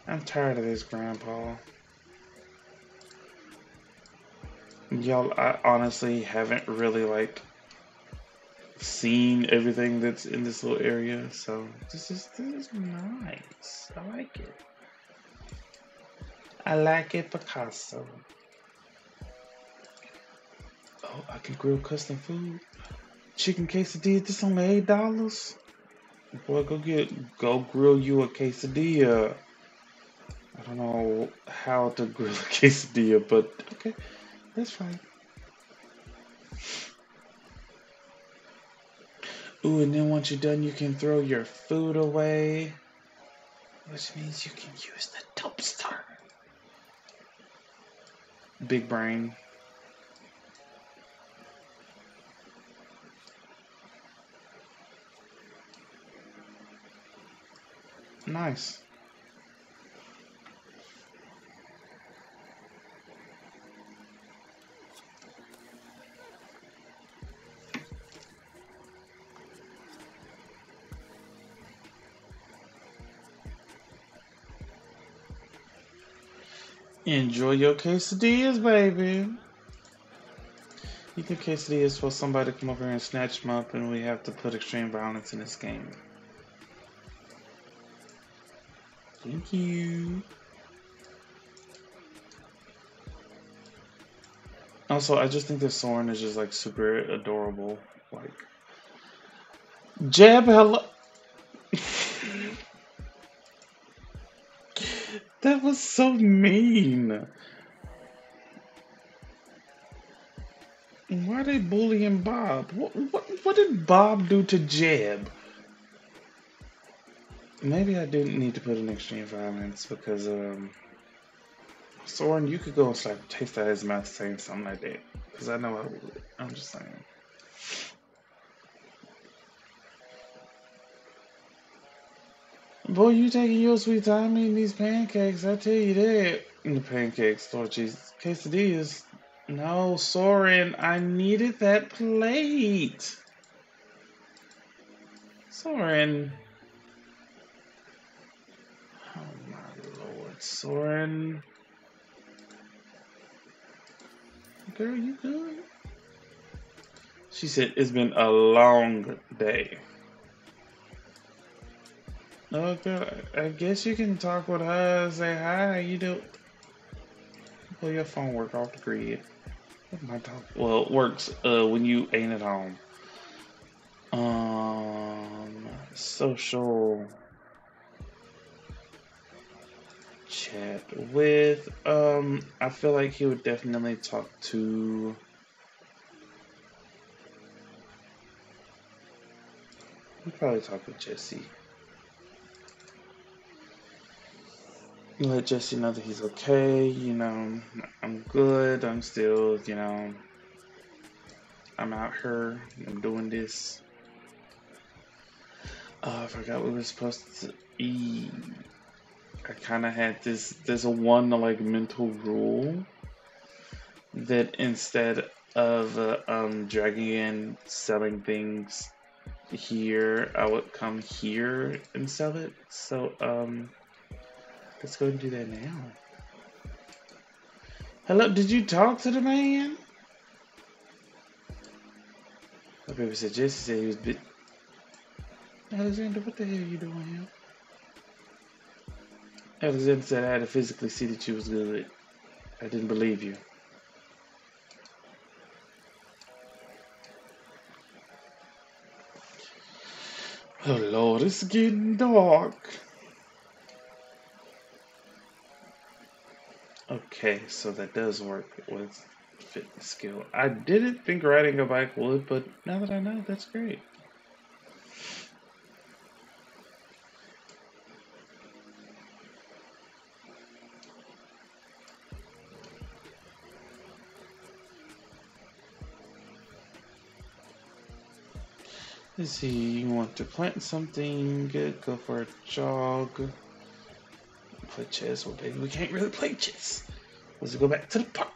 I'm tired of this, Grandpa. Y'all, I honestly haven't really like seen everything that's in this little area, so this is this is nice. I like it. I like it, Picasso. Oh, I can grill custom food. Chicken quesadilla. This only eight dollars. Boy, go get go grill you a quesadilla. I don't know how to grill a quesadilla, but okay. That's fine. Ooh, and then once you're done, you can throw your food away, which means you can use the dumpster. Big brain. Nice. Enjoy your quesadillas, baby. You think quesadillas for somebody to come over here and snatch them up, and we have to put extreme violence in this game? Thank you. Also, I just think this Soren is just like super adorable. Like, Jeb, hello. That was so mean. Why are they bullying Bob? What, what, what did Bob do to Jeb? Maybe I didn't need to put in extreme violence because, um, Soren, you could go and slap taste out his mouth saying something like that. Because I know I would. I'm just saying. Boy, you taking your sweet time eating these pancakes. I tell you that. The pancakes, Lord Jesus. Quesadillas. No, Soren, I needed that plate. Soren. Oh my lord, Soren. Girl, you good? She said it's been a long day. Okay, I guess you can talk with her say hi. how You do. Pull your phone work off the grid. I talking? Well, it works uh, when you ain't at home. Um, social chat with. Um, I feel like he would definitely talk to. He'd probably talk with Jesse. Let Jesse know that he's okay. You know, I'm good. I'm still, you know, I'm out here. I'm doing this. Uh, I forgot we were supposed to eat. I kind of had this. There's a one like mental rule that instead of uh, um, dragging in selling things here, I would come here and sell it. So um Let's go and do that now. Hello, did you talk to the man? My baby said Jesse said he was bit. Alexander, what the hell are you doing here? Alexander said I had to physically see that you was good. I didn't believe you. Oh Lord, it's getting dark. Okay, so that does work with fitness skill. I didn't think riding a bike would, but now that I know, that's great. Let's see, you want to plant something, go for a jog. Play chess, well baby, we can't really play chess. Let's go back to the park.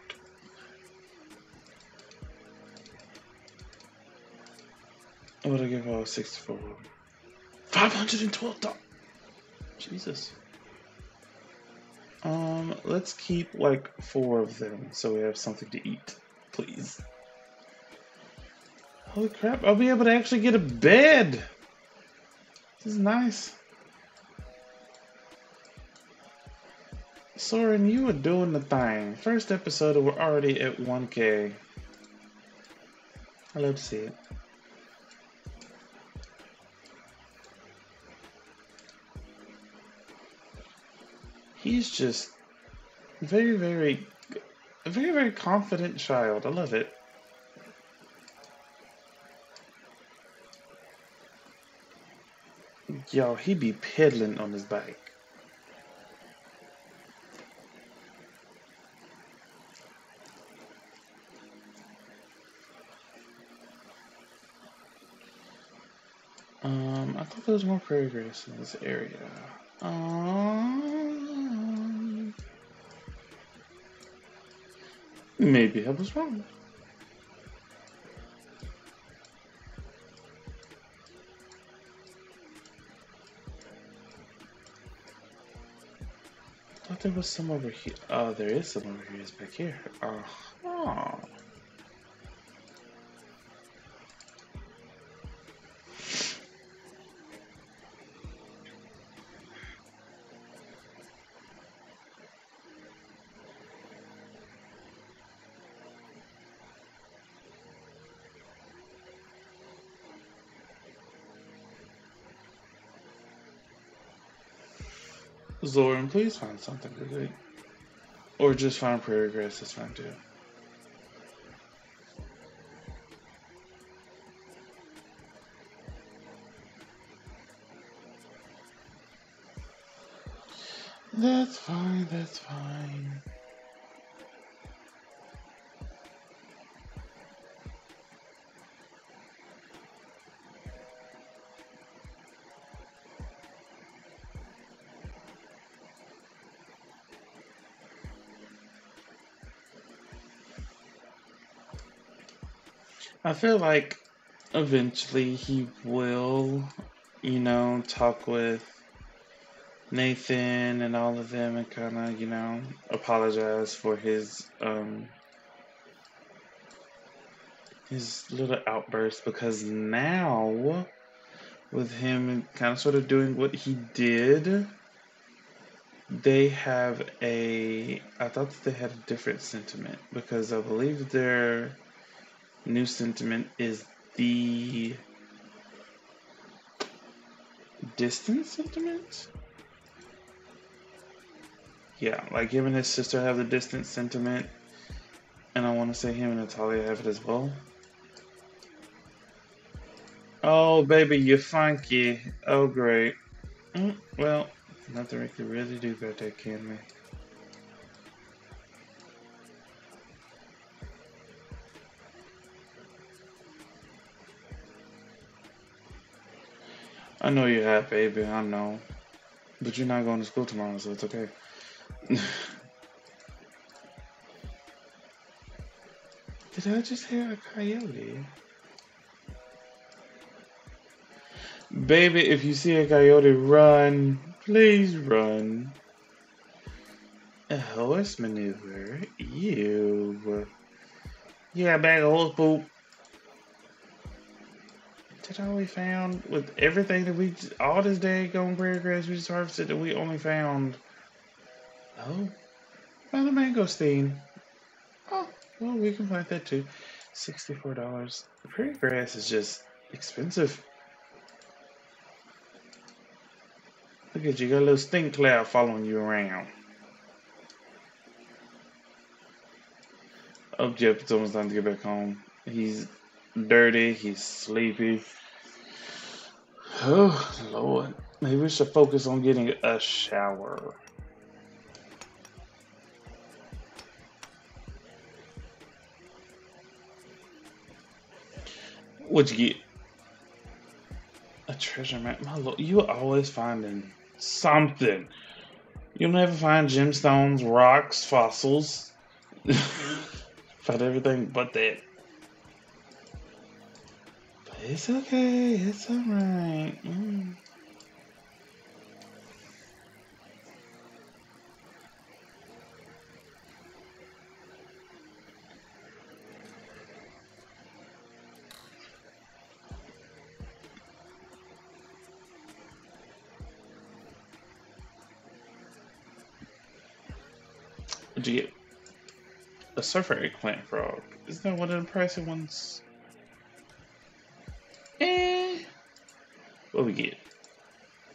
What did I give out? 64. 512 dollars. Jesus. Um, let's keep like four of them so we have something to eat, please. Holy crap, I'll be able to actually get a bed. This is nice. Soren, you are doing the thing. First episode, we're already at 1K. I love to see it. He's just very, very, very, very confident child. I love it. Yo, he be peddling on his bike. Um, I thought there was more prairie grass in this area. Um, maybe I was wrong. I thought there was some over here. Oh, there is some over here. It's back here. Oh. oh. Soren, please find something to do. Or just find prairie grass, that's fine too. That's fine, that's fine. I feel like eventually he will, you know, talk with Nathan and all of them and kind of, you know, apologize for his um his little outburst because now with him kind of sort of doing what he did they have a I thought they had a different sentiment because I believe they're new sentiment is the distance sentiment. Yeah, like him and his sister have the distance sentiment, and I want to say him and Nataliya have it as well. Oh, baby, you're funky. Oh, great. Mm, well, nothing we can really do about that, can we? I know you're have, baby. I know. But you're not going to school tomorrow, so it's okay. Did I just hear a coyote? Baby, if you see a coyote, run. Please run. A horse maneuver? Ew. Yeah, bag of horse poop that all we found with everything that we all this day going prairie grass we just harvested that we only found. Oh. Found a mangosteen oh well we can plant that too. $64 the prairie grass is just expensive. Look at you got a little stink cloud following you around. Oh Jeff it's almost time to get back home. He's dirty, he's sleepy. Oh, Lord. Maybe we should focus on getting a shower. What'd you get? A treasure map. My lord, you are always finding something. You'll never find gemstones, rocks, fossils. Find everything but that. It's okay. It's alright. Mm. What'd you get? A surfer eggplant frog. Isn't that one of the pricey ones? We get?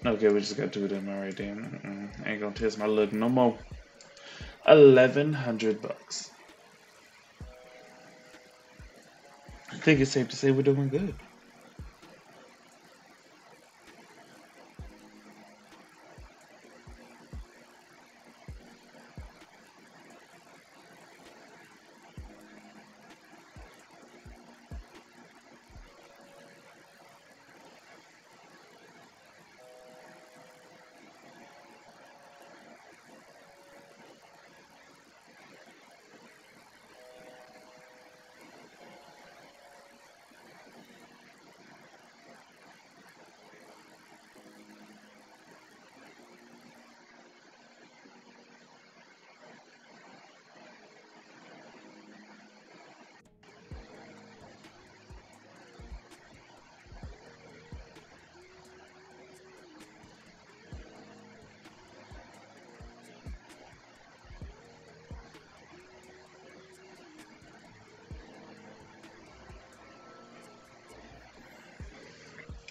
Okay, we just got two of them then. Mm -mm. Ain't gonna test my luck no more. Eleven hundred bucks. I think it's safe to say we're doing good.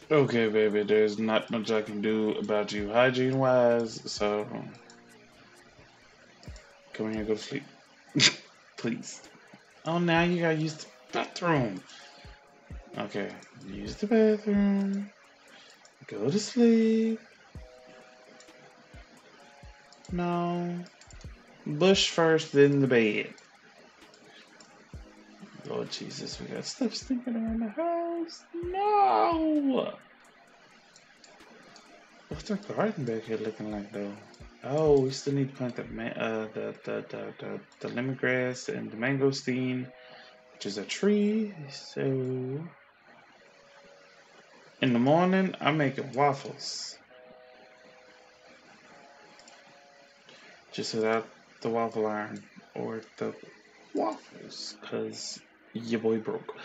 Okay, baby, there's not much I can do about you hygiene wise, so come here, go to sleep. Please. Oh, now you gotta use the bathroom. Okay, use the bathroom. Go to sleep. No. Bush first, then the bed. Lord Jesus, we got stuff stinking around the house. No! What's our garden back here looking like though? Oh, we still need to plant the uh, the, the, the, the, the lemongrass and the mangosteen, which is a tree. So, in the morning, I'm making waffles. Just without the waffle iron or the waffles, because your boy broke.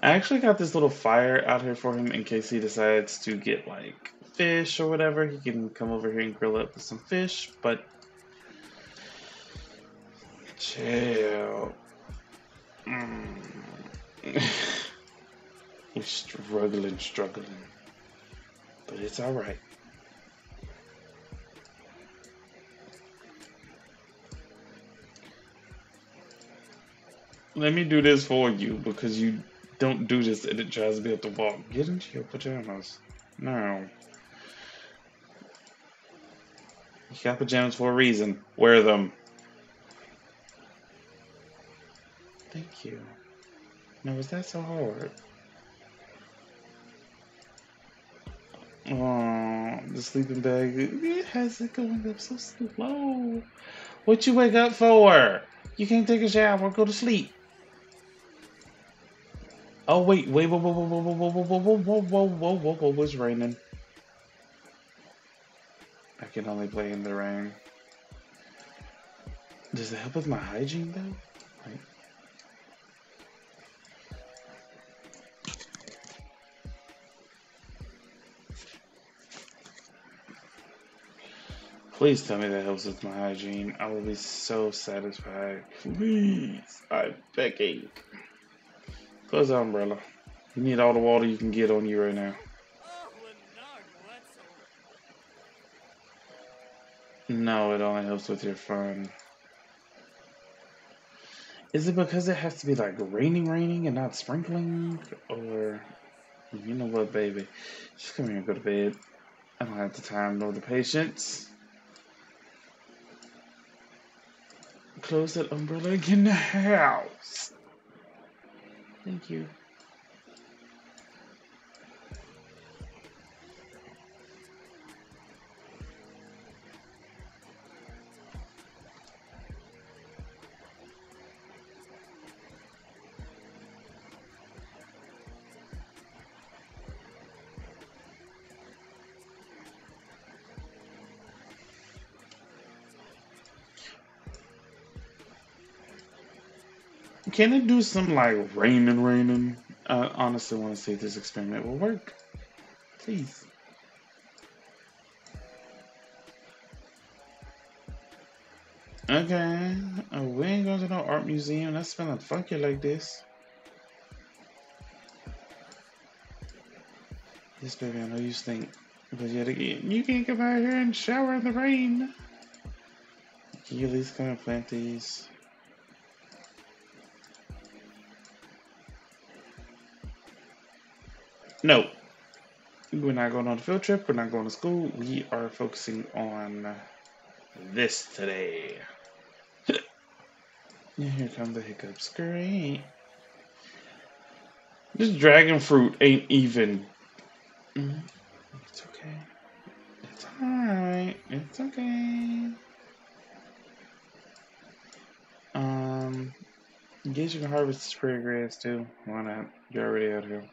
I actually got this little fire out here for him in case he decides to get like fish or whatever. He can come over here and grill up with some fish, but chill. Mm. We're struggling, struggling, but it's all right. Let me do this for you because you don't do this and it tries to be able to walk. Get into your pajamas. Now. You got pajamas for a reason. Wear them. Thank you. Now, was that so hard? Oh, the sleeping bag. It has it going up so slow. What you wake up for? You can't take a shower. Or go to sleep. Oh wait, wait, whoa, whoa, whoa, whoa, whoa, whoa, whoa, whoa, whoa, whoa, whoa, whoa, whoa, it's raining. I can only play in the rain. Does it help with my hygiene though? Please tell me that helps with my hygiene. I will be so satisfied. Please, I'm begging. Close the umbrella. You need all the water you can get on you right now. No, it only helps with your fun. Is it because it has to be like raining, raining and not sprinkling? Or, you know what, baby? Just come here and go to bed. I don't have the time nor the patience. Close that umbrella in the house. Thank you. Can it do some like raining, raining? I honestly want to see if this experiment will work. Please. Okay. Oh, we ain't going to no art museum. That's feeling funky like this. Yes, baby, I know you stink. But yet again, you can't come out here and shower in the rain. Can you at least come and plant these? No. We're not going on a field trip. We're not going to school. We are focusing on this today. here come the hiccups. Great. This dragon fruit ain't even. Mm, it's okay. It's alright. It's okay. Um, guess you can harvest the prairie grass too. Why not? You're already out here.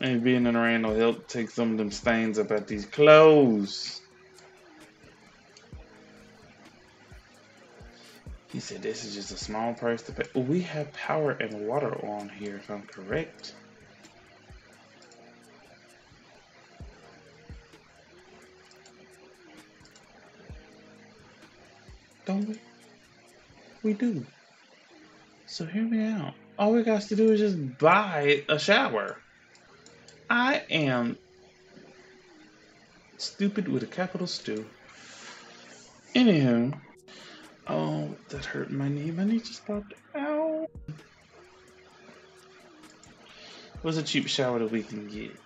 And being in the rain will help take some of them stains up at these clothes. He said this is just a small price to pay. Oh, we have power and water on here, if I'm correct. Don't we? We do. So hear me out. All we got to do is just buy a shower. I am stupid with a capital stew. Anywho, oh, that hurt my knee. My knee just popped out. What's a cheap shower that we can get?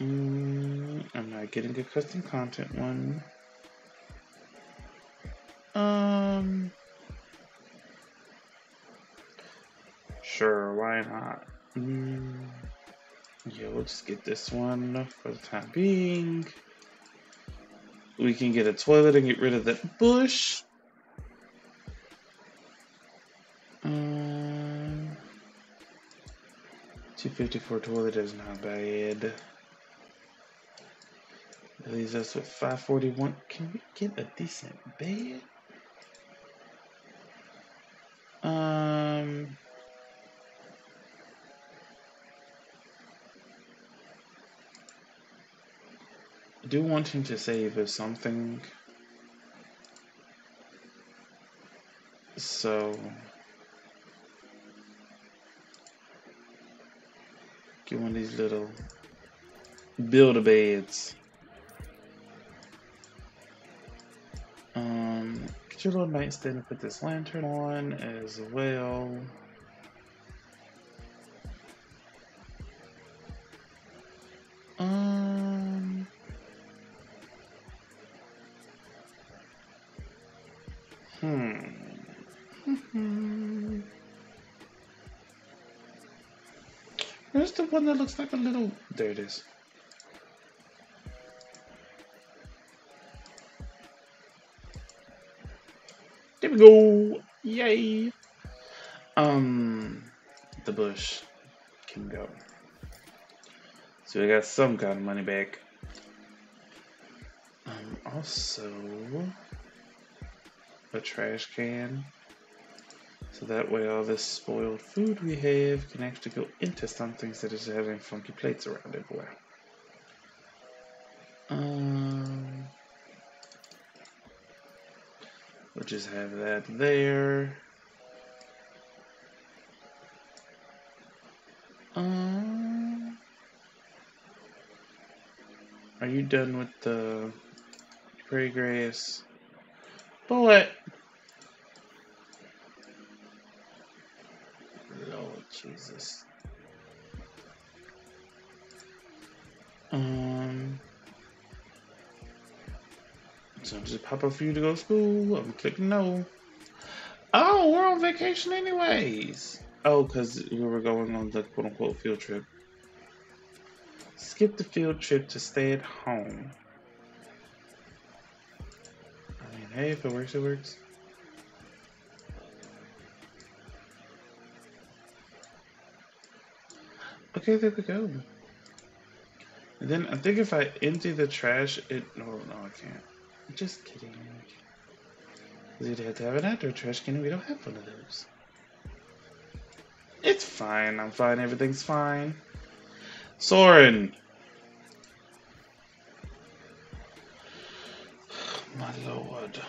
Mm, I'm not getting a custom content one. Um, sure, why not? Mm, yeah, we'll just get this one for the time being. We can get a toilet and get rid of that bush. Um, 254 toilet is not bad. That leaves us with 541. Can we get a decent bed? Um, I do want him to save us something. So get one of these little build a beds. Um, get your little nightstand and put this lantern on as well. One that looks like a little? There it is. There we go. Yay. Um, the bush can go. So we got some kind of money back. Um, also, a trash can. So that way all this spoiled food we have can actually go into something instead of having funky plates around everywhere. Um, we'll just have that there. Um, are you done with the prairie grass? Boy, Lord Jesus. Um, so just pop up for you to go to school. I'm clicking no. Oh, we're on vacation anyways. Oh, because we were going on the quote unquote field trip. Skip the field trip to stay at home. I mean, hey, if it works, it works. Okay, there we go. And then I think if I empty the trash, it. No, no, I can't. Just kidding. We'd have to have an outdoor trash can, we don't have one of those. It's fine. I'm fine. Everything's fine. Soren. My lord.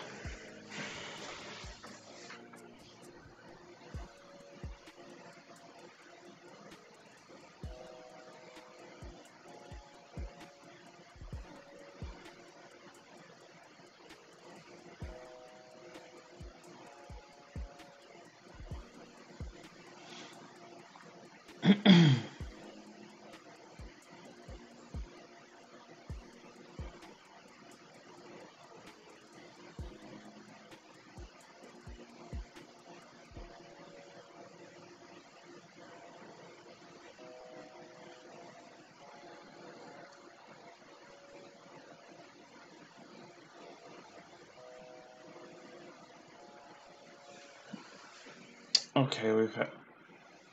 Okay, we've had.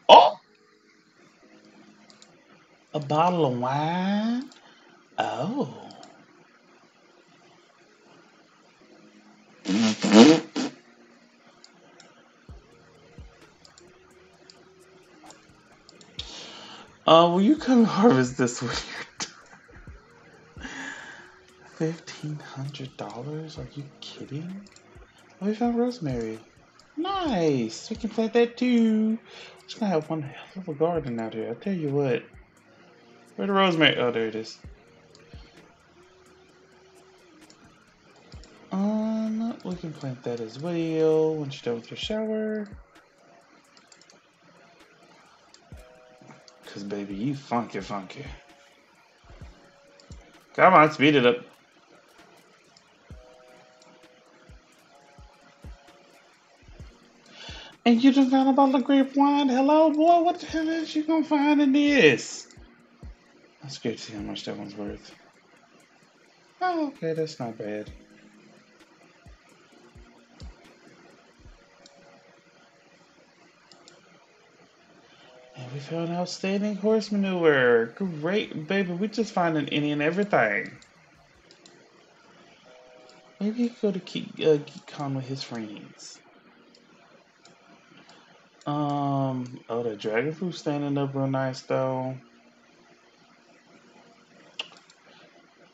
Oh! A bottle of wine? Oh. Uh, will you come harvest this when you're Fifteen hundred dollars? Are you kidding? Oh, we found rosemary. Nice. We can plant that too. Just gonna have one a garden out here. I'll tell you what. Where the rosemary? Oh, there it is. Um, we can plant that as well once you're done with your shower. Cause baby, you funky funky. Come on, speed it up. And you just found about the grape wine? Hello, boy. What the hell is you gonna find in this? That's good to see how much that one's worth. Oh, okay, that's not bad. And we found outstanding horse manure. Great, baby. We just find an any and everything. Maybe could go to Geek, uh, GeekCon with his friends. Um, oh, the dragon fruit standing up real nice though.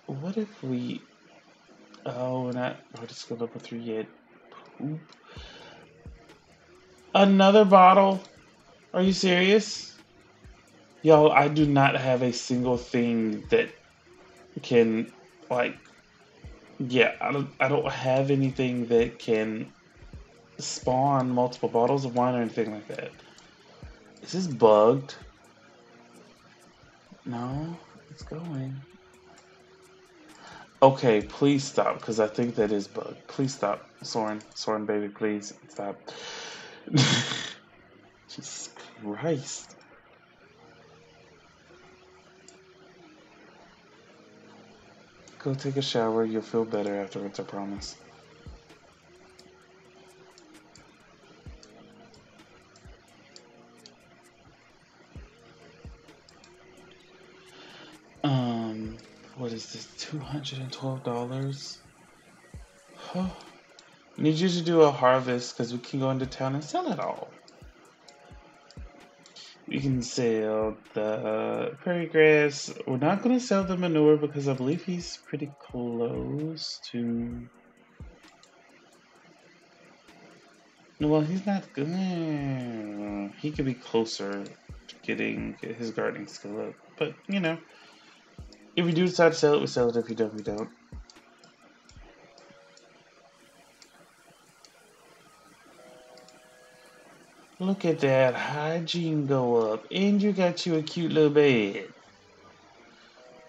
What if we? Oh, we're not. We're just gonna three yet. Poop. Another bottle? Are you serious? Yo, I do not have a single thing that can like. Yeah, I don't. I don't have anything that can spawn multiple bottles of wine or anything like that. Is this bugged? No, it's going. Okay, please stop, because I think that is bugged. Please stop, Soren. Soren, baby, please stop. Jesus Christ. Go take a shower. You'll feel better afterwards, I promise. Is this? Two hundred and twelve dollars. Huh. Need you to do a harvest because we can go into town and sell it all. We can sell the prairie grass. We're not going to sell the manure because I believe he's pretty close to. Well, he's not good. He could be closer to getting his gardening skill up, but you know. If we do decide to sell it, we sell it. If we don't, we don't. Look at that hygiene go up. And you got you a cute little bed.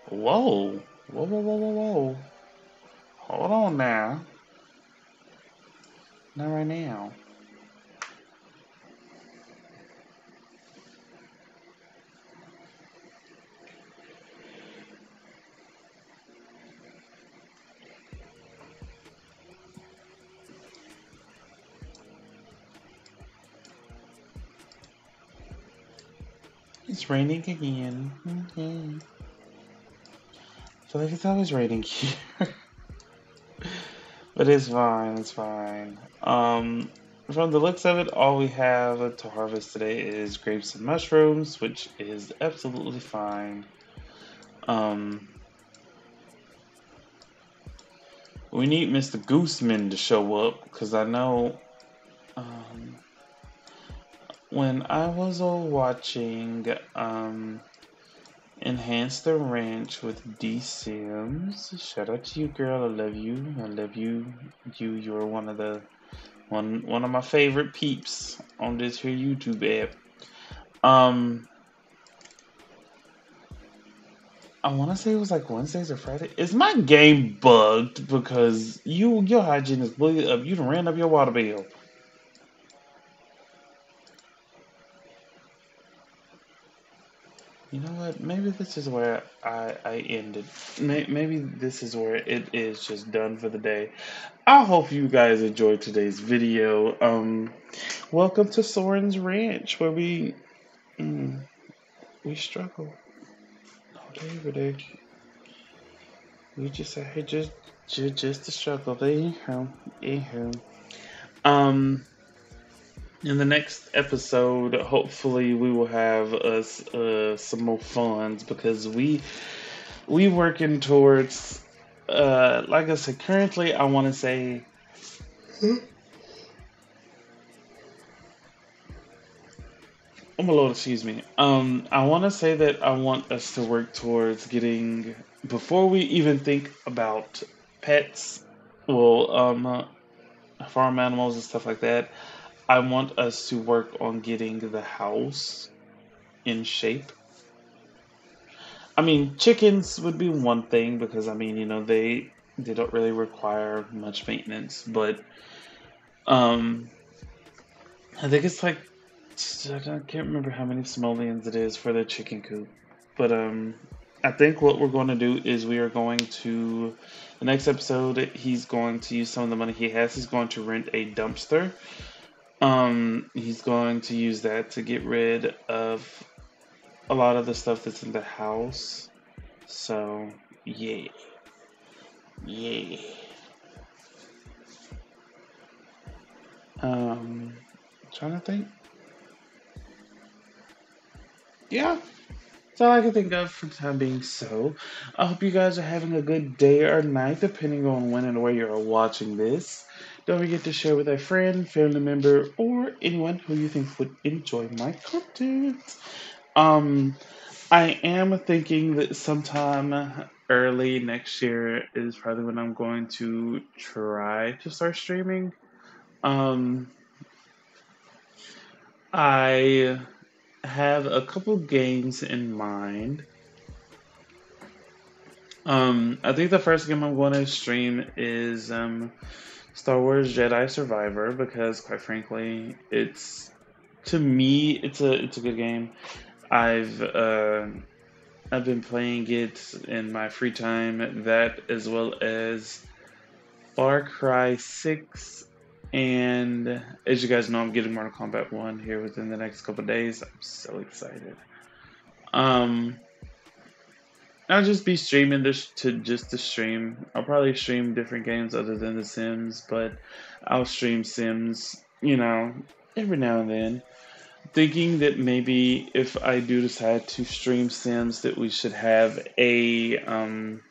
Whoa. Whoa, whoa, whoa, whoa, whoa. Hold on now. Not right now. It's raining again. Mm-hmm. I feel like it's always raining here. But it's fine, it's fine. Um, from the looks of it, all we have to harvest today is grapes and mushrooms, which is absolutely fine. Um, we need Mr. Gooseman to show up because I know when I was all watching um, Enhance the Ranch with D Sims. Shout out to you, girl. I love you. I love you. You, you're one of the one one of my favorite peeps on this here YouTube app. Um, I want to say it was like Wednesdays or Friday. Is my game bugged because you your hygiene is bullied up? You ran up your water bill. You know what? Maybe this is where I, I ended. Maybe this is where it is just done for the day. I hope you guys enjoyed today's video. Um, welcome to Soren's Ranch, where we mm, we struggle all day every day. We just say just just just to struggle. Anyhow, anyhow. Um. In the next episode, hopefully, we will have us uh, some more funds because we we working towards. Uh, like I said, currently, I want to say. Oh my lord, excuse me. Um, I want to say that I want us to work towards getting before we even think about pets, well, um, uh, farm animals and stuff like that. I want us to work on getting the house in shape. I mean, chickens would be one thing because I mean, you know, they they don't really require much maintenance, but um I think it's like I can't remember how many simoleons it is for the chicken coop. But um I think what we're going to do is we are going to the next episode he's going to use some of the money he has he's going to rent a dumpster um, he's going to use that to get rid of a lot of the stuff that's in the house. So, yeah. Yeah. Um, trying to think. Yeah, that's all I can think of for the time being. So, I hope you guys are having a good day or night, depending on when and where you're watching this. Don't forget to share with a friend, family member, or anyone who you think would enjoy my content. Um, I am thinking that sometime early next year is probably when I'm going to try to start streaming. Um, I have a couple games in mind. Um, I think the first game I'm going to stream is um, Star Wars Jedi Survivor because, quite frankly, it's to me it's a it's a good game. I've uh, I've been playing it in my free time. That as well as Far Cry Six, and as you guys know, I'm getting Mortal Kombat One here within the next couple days. I'm so excited. Um, I'll just be streaming this to just to stream. I'll probably stream different games other than The Sims, but I'll stream Sims, you know, every now and then. Thinking that maybe if I do decide to stream Sims, that we should have a um,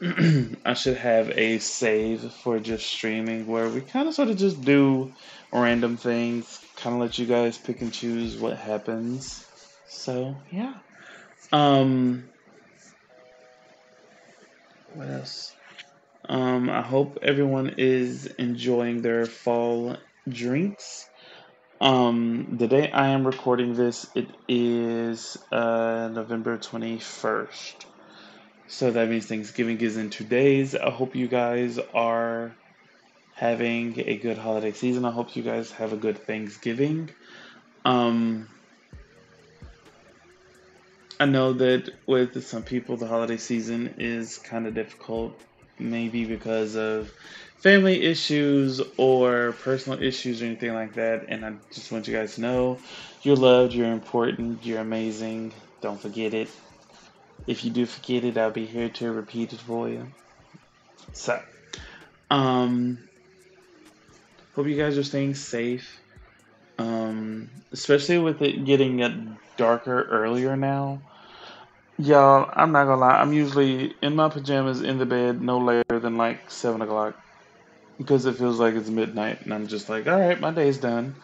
I should have a save for just streaming where we kind of sort of just do random things, kind of let you guys pick and choose what happens. So yeah. Um, what else? Um, I hope everyone is enjoying their fall drinks. Um, the day I am recording this, it is uh, November 21st. So that means Thanksgiving is in two days. I hope you guys are having a good holiday season. I hope you guys have a good Thanksgiving. Um, I know that with some people, the holiday season is kind of difficult, maybe because of family issues or personal issues or anything like that. And I just want you guys to know you're loved, you're important, you're amazing. Don't forget it. If you do forget it, I'll be here to repeat it for you. So, Um, hope you guys are staying safe. Um, especially with it getting darker earlier now. Y'all, I'm not gonna lie. I'm usually in my pajamas in the bed no later than like seven o'clock because it feels like it's midnight, and I'm just like, all right, my day's done.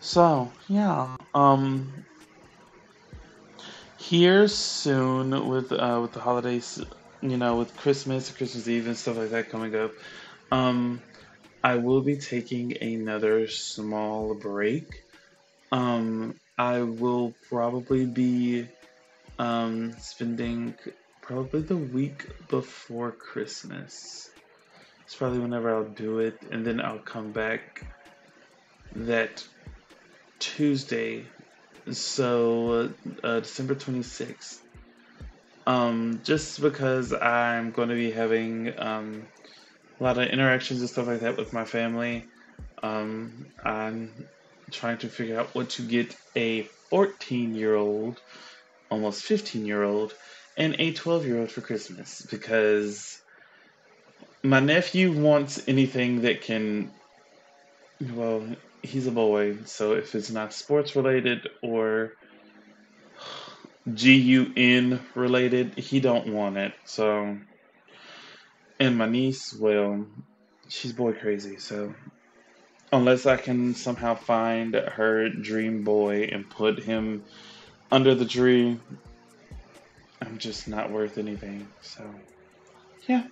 So yeah, um, here soon with uh, with the holidays, you know, with Christmas, Christmas Eve, and stuff like that coming up. Um, I will be taking another small break. Um, I will probably be um, spending probably the week before Christmas. It's probably whenever I'll do it, and then I'll come back that Tuesday. So uh, December 26th. Um, just because I'm going to be having um, a lot of interactions and stuff like that with my family. Um, I'm trying to figure out what to get a 14 year old almost 15 year old and a 12 year old for Christmas because my nephew wants anything that can, well, he's a boy, so if it's not sports related or GUN related, he don't want it. So, and my niece, well, she's boy crazy, so unless I can somehow find her dream boy and put him under the tree, I'm just not worth anything. So, yeah,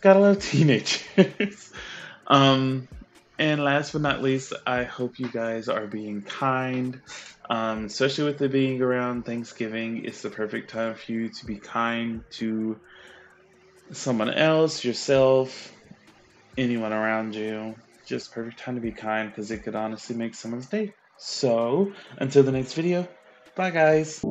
got a lot of teenagers. um, and last but not least, I hope you guys are being kind. Um, especially with it being around Thanksgiving, it's the perfect time for you to be kind to someone else, yourself, anyone around you. Just perfect time to be kind because it could honestly make someone's day. So, until the next video, Bye, guys.